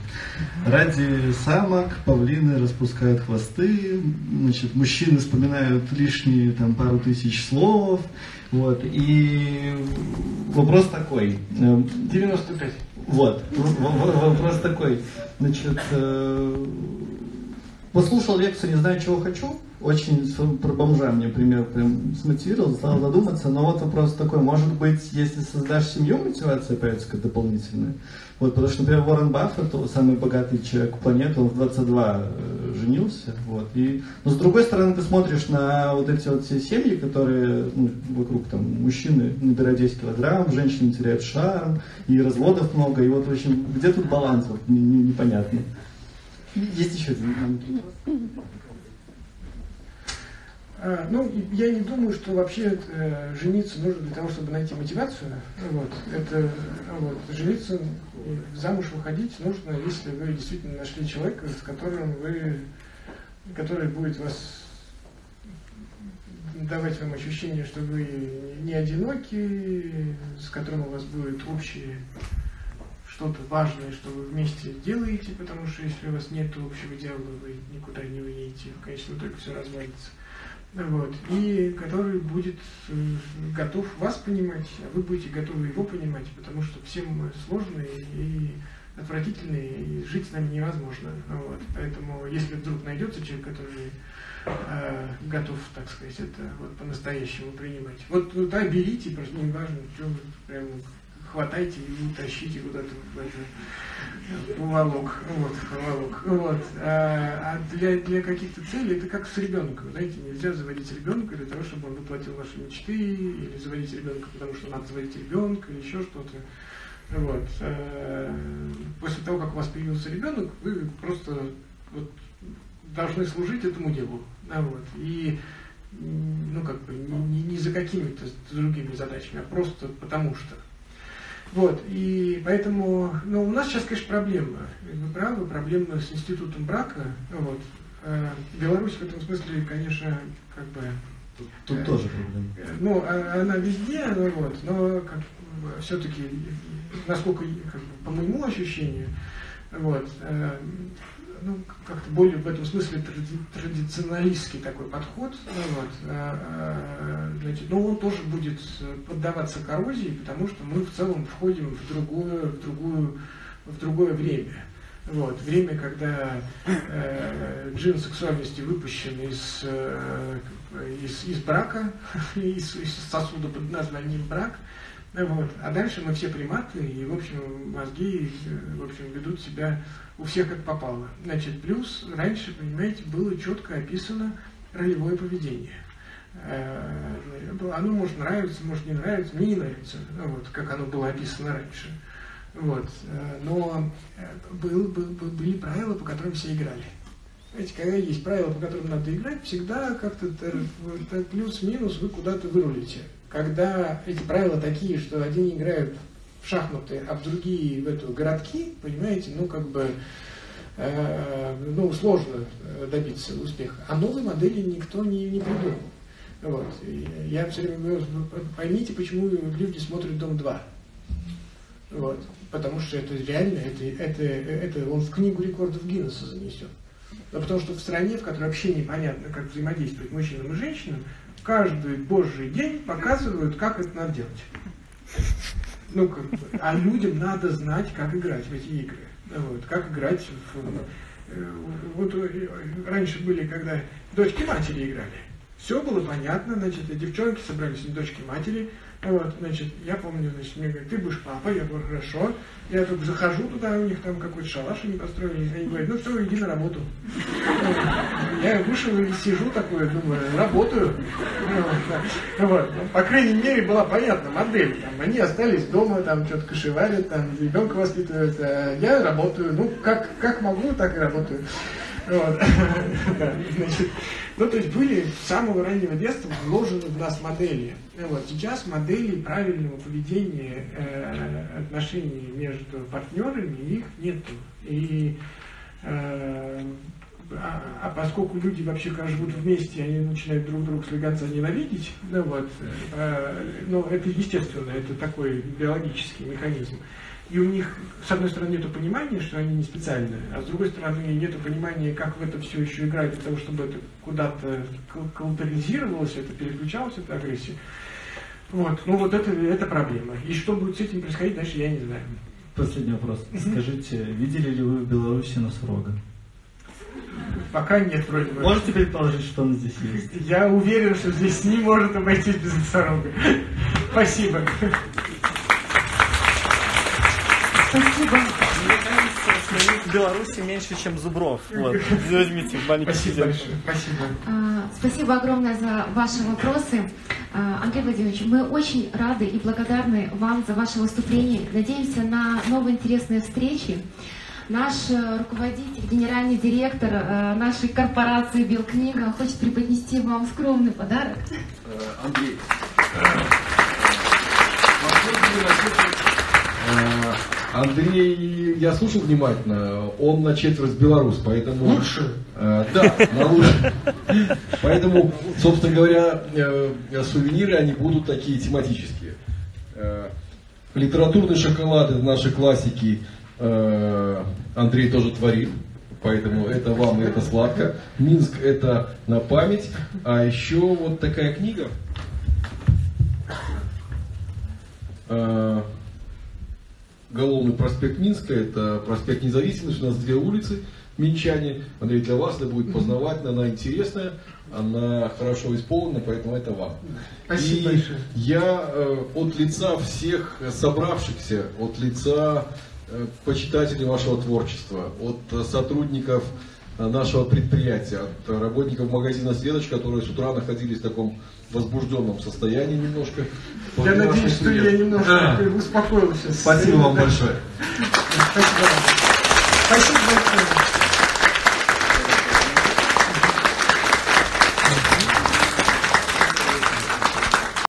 ради самок павлины распускают хвосты, значит, мужчины вспоминают лишние там пару тысяч слов, вот, и вопрос такой. 95. Вот, вопрос такой, значит, э, послушал лекцию «Не знаю, чего хочу», очень про бомжа мне пример прям смотивировал, стал задуматься, но вот вопрос такой, может быть, если создашь семью, мотивация появится дополнительная? Вот, потому что, например, Уоррен Баффет, самый богатый человек планеты, он в 22 э, женился. Вот, и, но с другой стороны, ты смотришь на вот эти вот все семьи, которые ну, вокруг там мужчины набирают 10 килограмм, женщины теряют шарм, и разводов много, и вот, в общем, где тут баланс, вот, не, не, непонятно. Есть еще один момент. А, ну, я не думаю, что вообще э, жениться нужно для того, чтобы найти мотивацию. Вот. Это, вот, жениться, замуж выходить нужно, если вы действительно нашли человека, с которым вы, который будет вас давать вам ощущение, что вы не одиноки, с которым у вас будет общее что-то важное, что вы вместе делаете, потому что если у вас нет общего дела, вы никуда не уедете, в конечном итоге все развалится вот, и который будет э, готов вас понимать, а вы будете готовы его понимать, потому что всем мы сложные и отвратительные, и жить с нами невозможно. Вот. Поэтому, если вдруг найдется человек, который э, готов, так сказать, это вот по-настоящему принимать, вот ну, да, берите, просто не важно, что прям хватайте и утащите куда-то в поволок. Вот, поволок. Вот. А, а для, для каких-то целей это как с ребенком. Знаете, нельзя заводить ребенка для того, чтобы он воплотил ваши мечты, или заводить ребенка, потому что надо заводить ребенка, или еще что-то. Вот. А, после того, как у вас появился ребенок, вы просто вот, должны служить этому делу. Да, вот. И ну, как бы, не, не за какими-то другими задачами, а просто потому что. Вот, и поэтому, ну, у нас сейчас, конечно, проблема, вы правы, проблема с институтом брака, вот. Э, Беларусь в этом смысле, конечно, как бы... Тут, тут э, тоже проблема. Э, ну, а, она везде, ну, вот, но как, все-таки, насколько, как по моему ощущению, вот, э, ну, как-то более в этом смысле тради, традиционалистский такой подход, ну, вот, а, а, значит, но он тоже будет поддаваться коррозии, потому что мы в целом входим в другую, в другую, в другое время. Вот, время, когда э, джин сексуальности выпущен из, э, из, из брака, из, из сосуда под названием брак, вот. А дальше мы все приматы, и, в общем, мозги, в общем, ведут себя у всех как попало. Значит, плюс раньше, понимаете, было четко описано ролевое поведение. Э, оно может нравиться, может не нравиться, мне не нравится, вот, как оно было описано раньше. Вот. Э, но э, был, был, были правила, по которым все играли. Знаете, когда есть правила, по которым надо играть, всегда как-то плюс-минус вы куда-то вырулите. Когда эти правила такие, что одни играют в шахматы, а в другие в эту городки, понимаете, ну как бы э, ну, сложно добиться успеха. А новой модели никто не, не придумал. Вот. Я все время говорю, поймите, почему люди смотрят «Дом-2». Вот. Потому что это реально, это, это, это он в книгу рекордов Гиннесса занесен. Да потому что в стране, в которой вообще непонятно, как взаимодействовать мужчинам и женщинам, каждый божий день показывают, как это надо делать. Ну, как а людям надо знать, как играть в эти игры. Вот, как играть в... Э, вот э, раньше были, когда дочки матери играли. Все было понятно, значит, и девчонки собрались, не дочки матери, вот, значит, я помню, значит, мне говорят, ты будешь папа, я говорю, хорошо. Я тут захожу туда, у них там какой-то шалаш они построили, они говорят, ну все, иди на работу. Я вышел и сижу такой, думаю, работаю. Вот. Ну, по крайней мере, была понятна модель. Они остались дома, там что-то кошевали, там ребенка воспитывают, а я работаю. Ну, как, как могу, так и работаю. Вот. Значит, ну, то есть были с самого раннего детства вложены в нас модели. Вот. Сейчас моделей правильного поведения э, отношений между партнерами их нету. И э, а, а поскольку люди вообще, когда живут вместе, они начинают друг друга слегаться ненавидеть, ну вот, э, ну это естественно, это такой биологический механизм. И у них, с одной стороны, нет понимания, что они не специальные, а с другой стороны, нет понимания, как в это все еще играть, для того, чтобы это куда-то каутеризировалось, это переключалось, эта агрессия. Вот, ну вот это, это проблема. И что будет с этим происходить, дальше я не знаю. Последний вопрос. Скажите, видели ли вы в Беларуси носорога? Пока нет, вроде бы. Можете предположить, что он здесь есть? Я уверен, что здесь не может обойтись без носорога. Спасибо. Беларуси меньше, чем зубров. Вот. Возьмите маленький Спасибо большое. Спасибо. А, спасибо огромное за ваши вопросы. А, Андрей Владимирович, мы очень рады и благодарны вам за ваше выступление. Надеемся на новые интересные встречи. Наш э, руководитель, генеральный директор э, нашей корпорации Белкнига хочет преподнести вам скромный подарок. Э, Андрей, Андрей, я слушал внимательно, он на четверть белорус, поэтому... Лучше? Э, да, на лучше. Поэтому, собственно говоря, э, сувениры, они будут такие тематические. Э, литературные шоколады наши классики э, Андрей тоже творит. Поэтому это вам и это сладко. Минск это на память. А еще вот такая книга. Э, Головный проспект Минска, это проспект Независимости, у нас две улицы, Минчане. Андрей, для вас это будет познавательно, она интересная, она хорошо исполнена, поэтому это вам. Спасибо И большое. я э, от лица всех собравшихся, от лица э, почитателей вашего творчества, от э, сотрудников нашего предприятия, от работников магазина «Светоч», которые с утра находились в таком возбужденном состоянии немножко. Я надеюсь, что я немножко успокоился. Спасибо вам большое. Спасибо. Спасибо большое.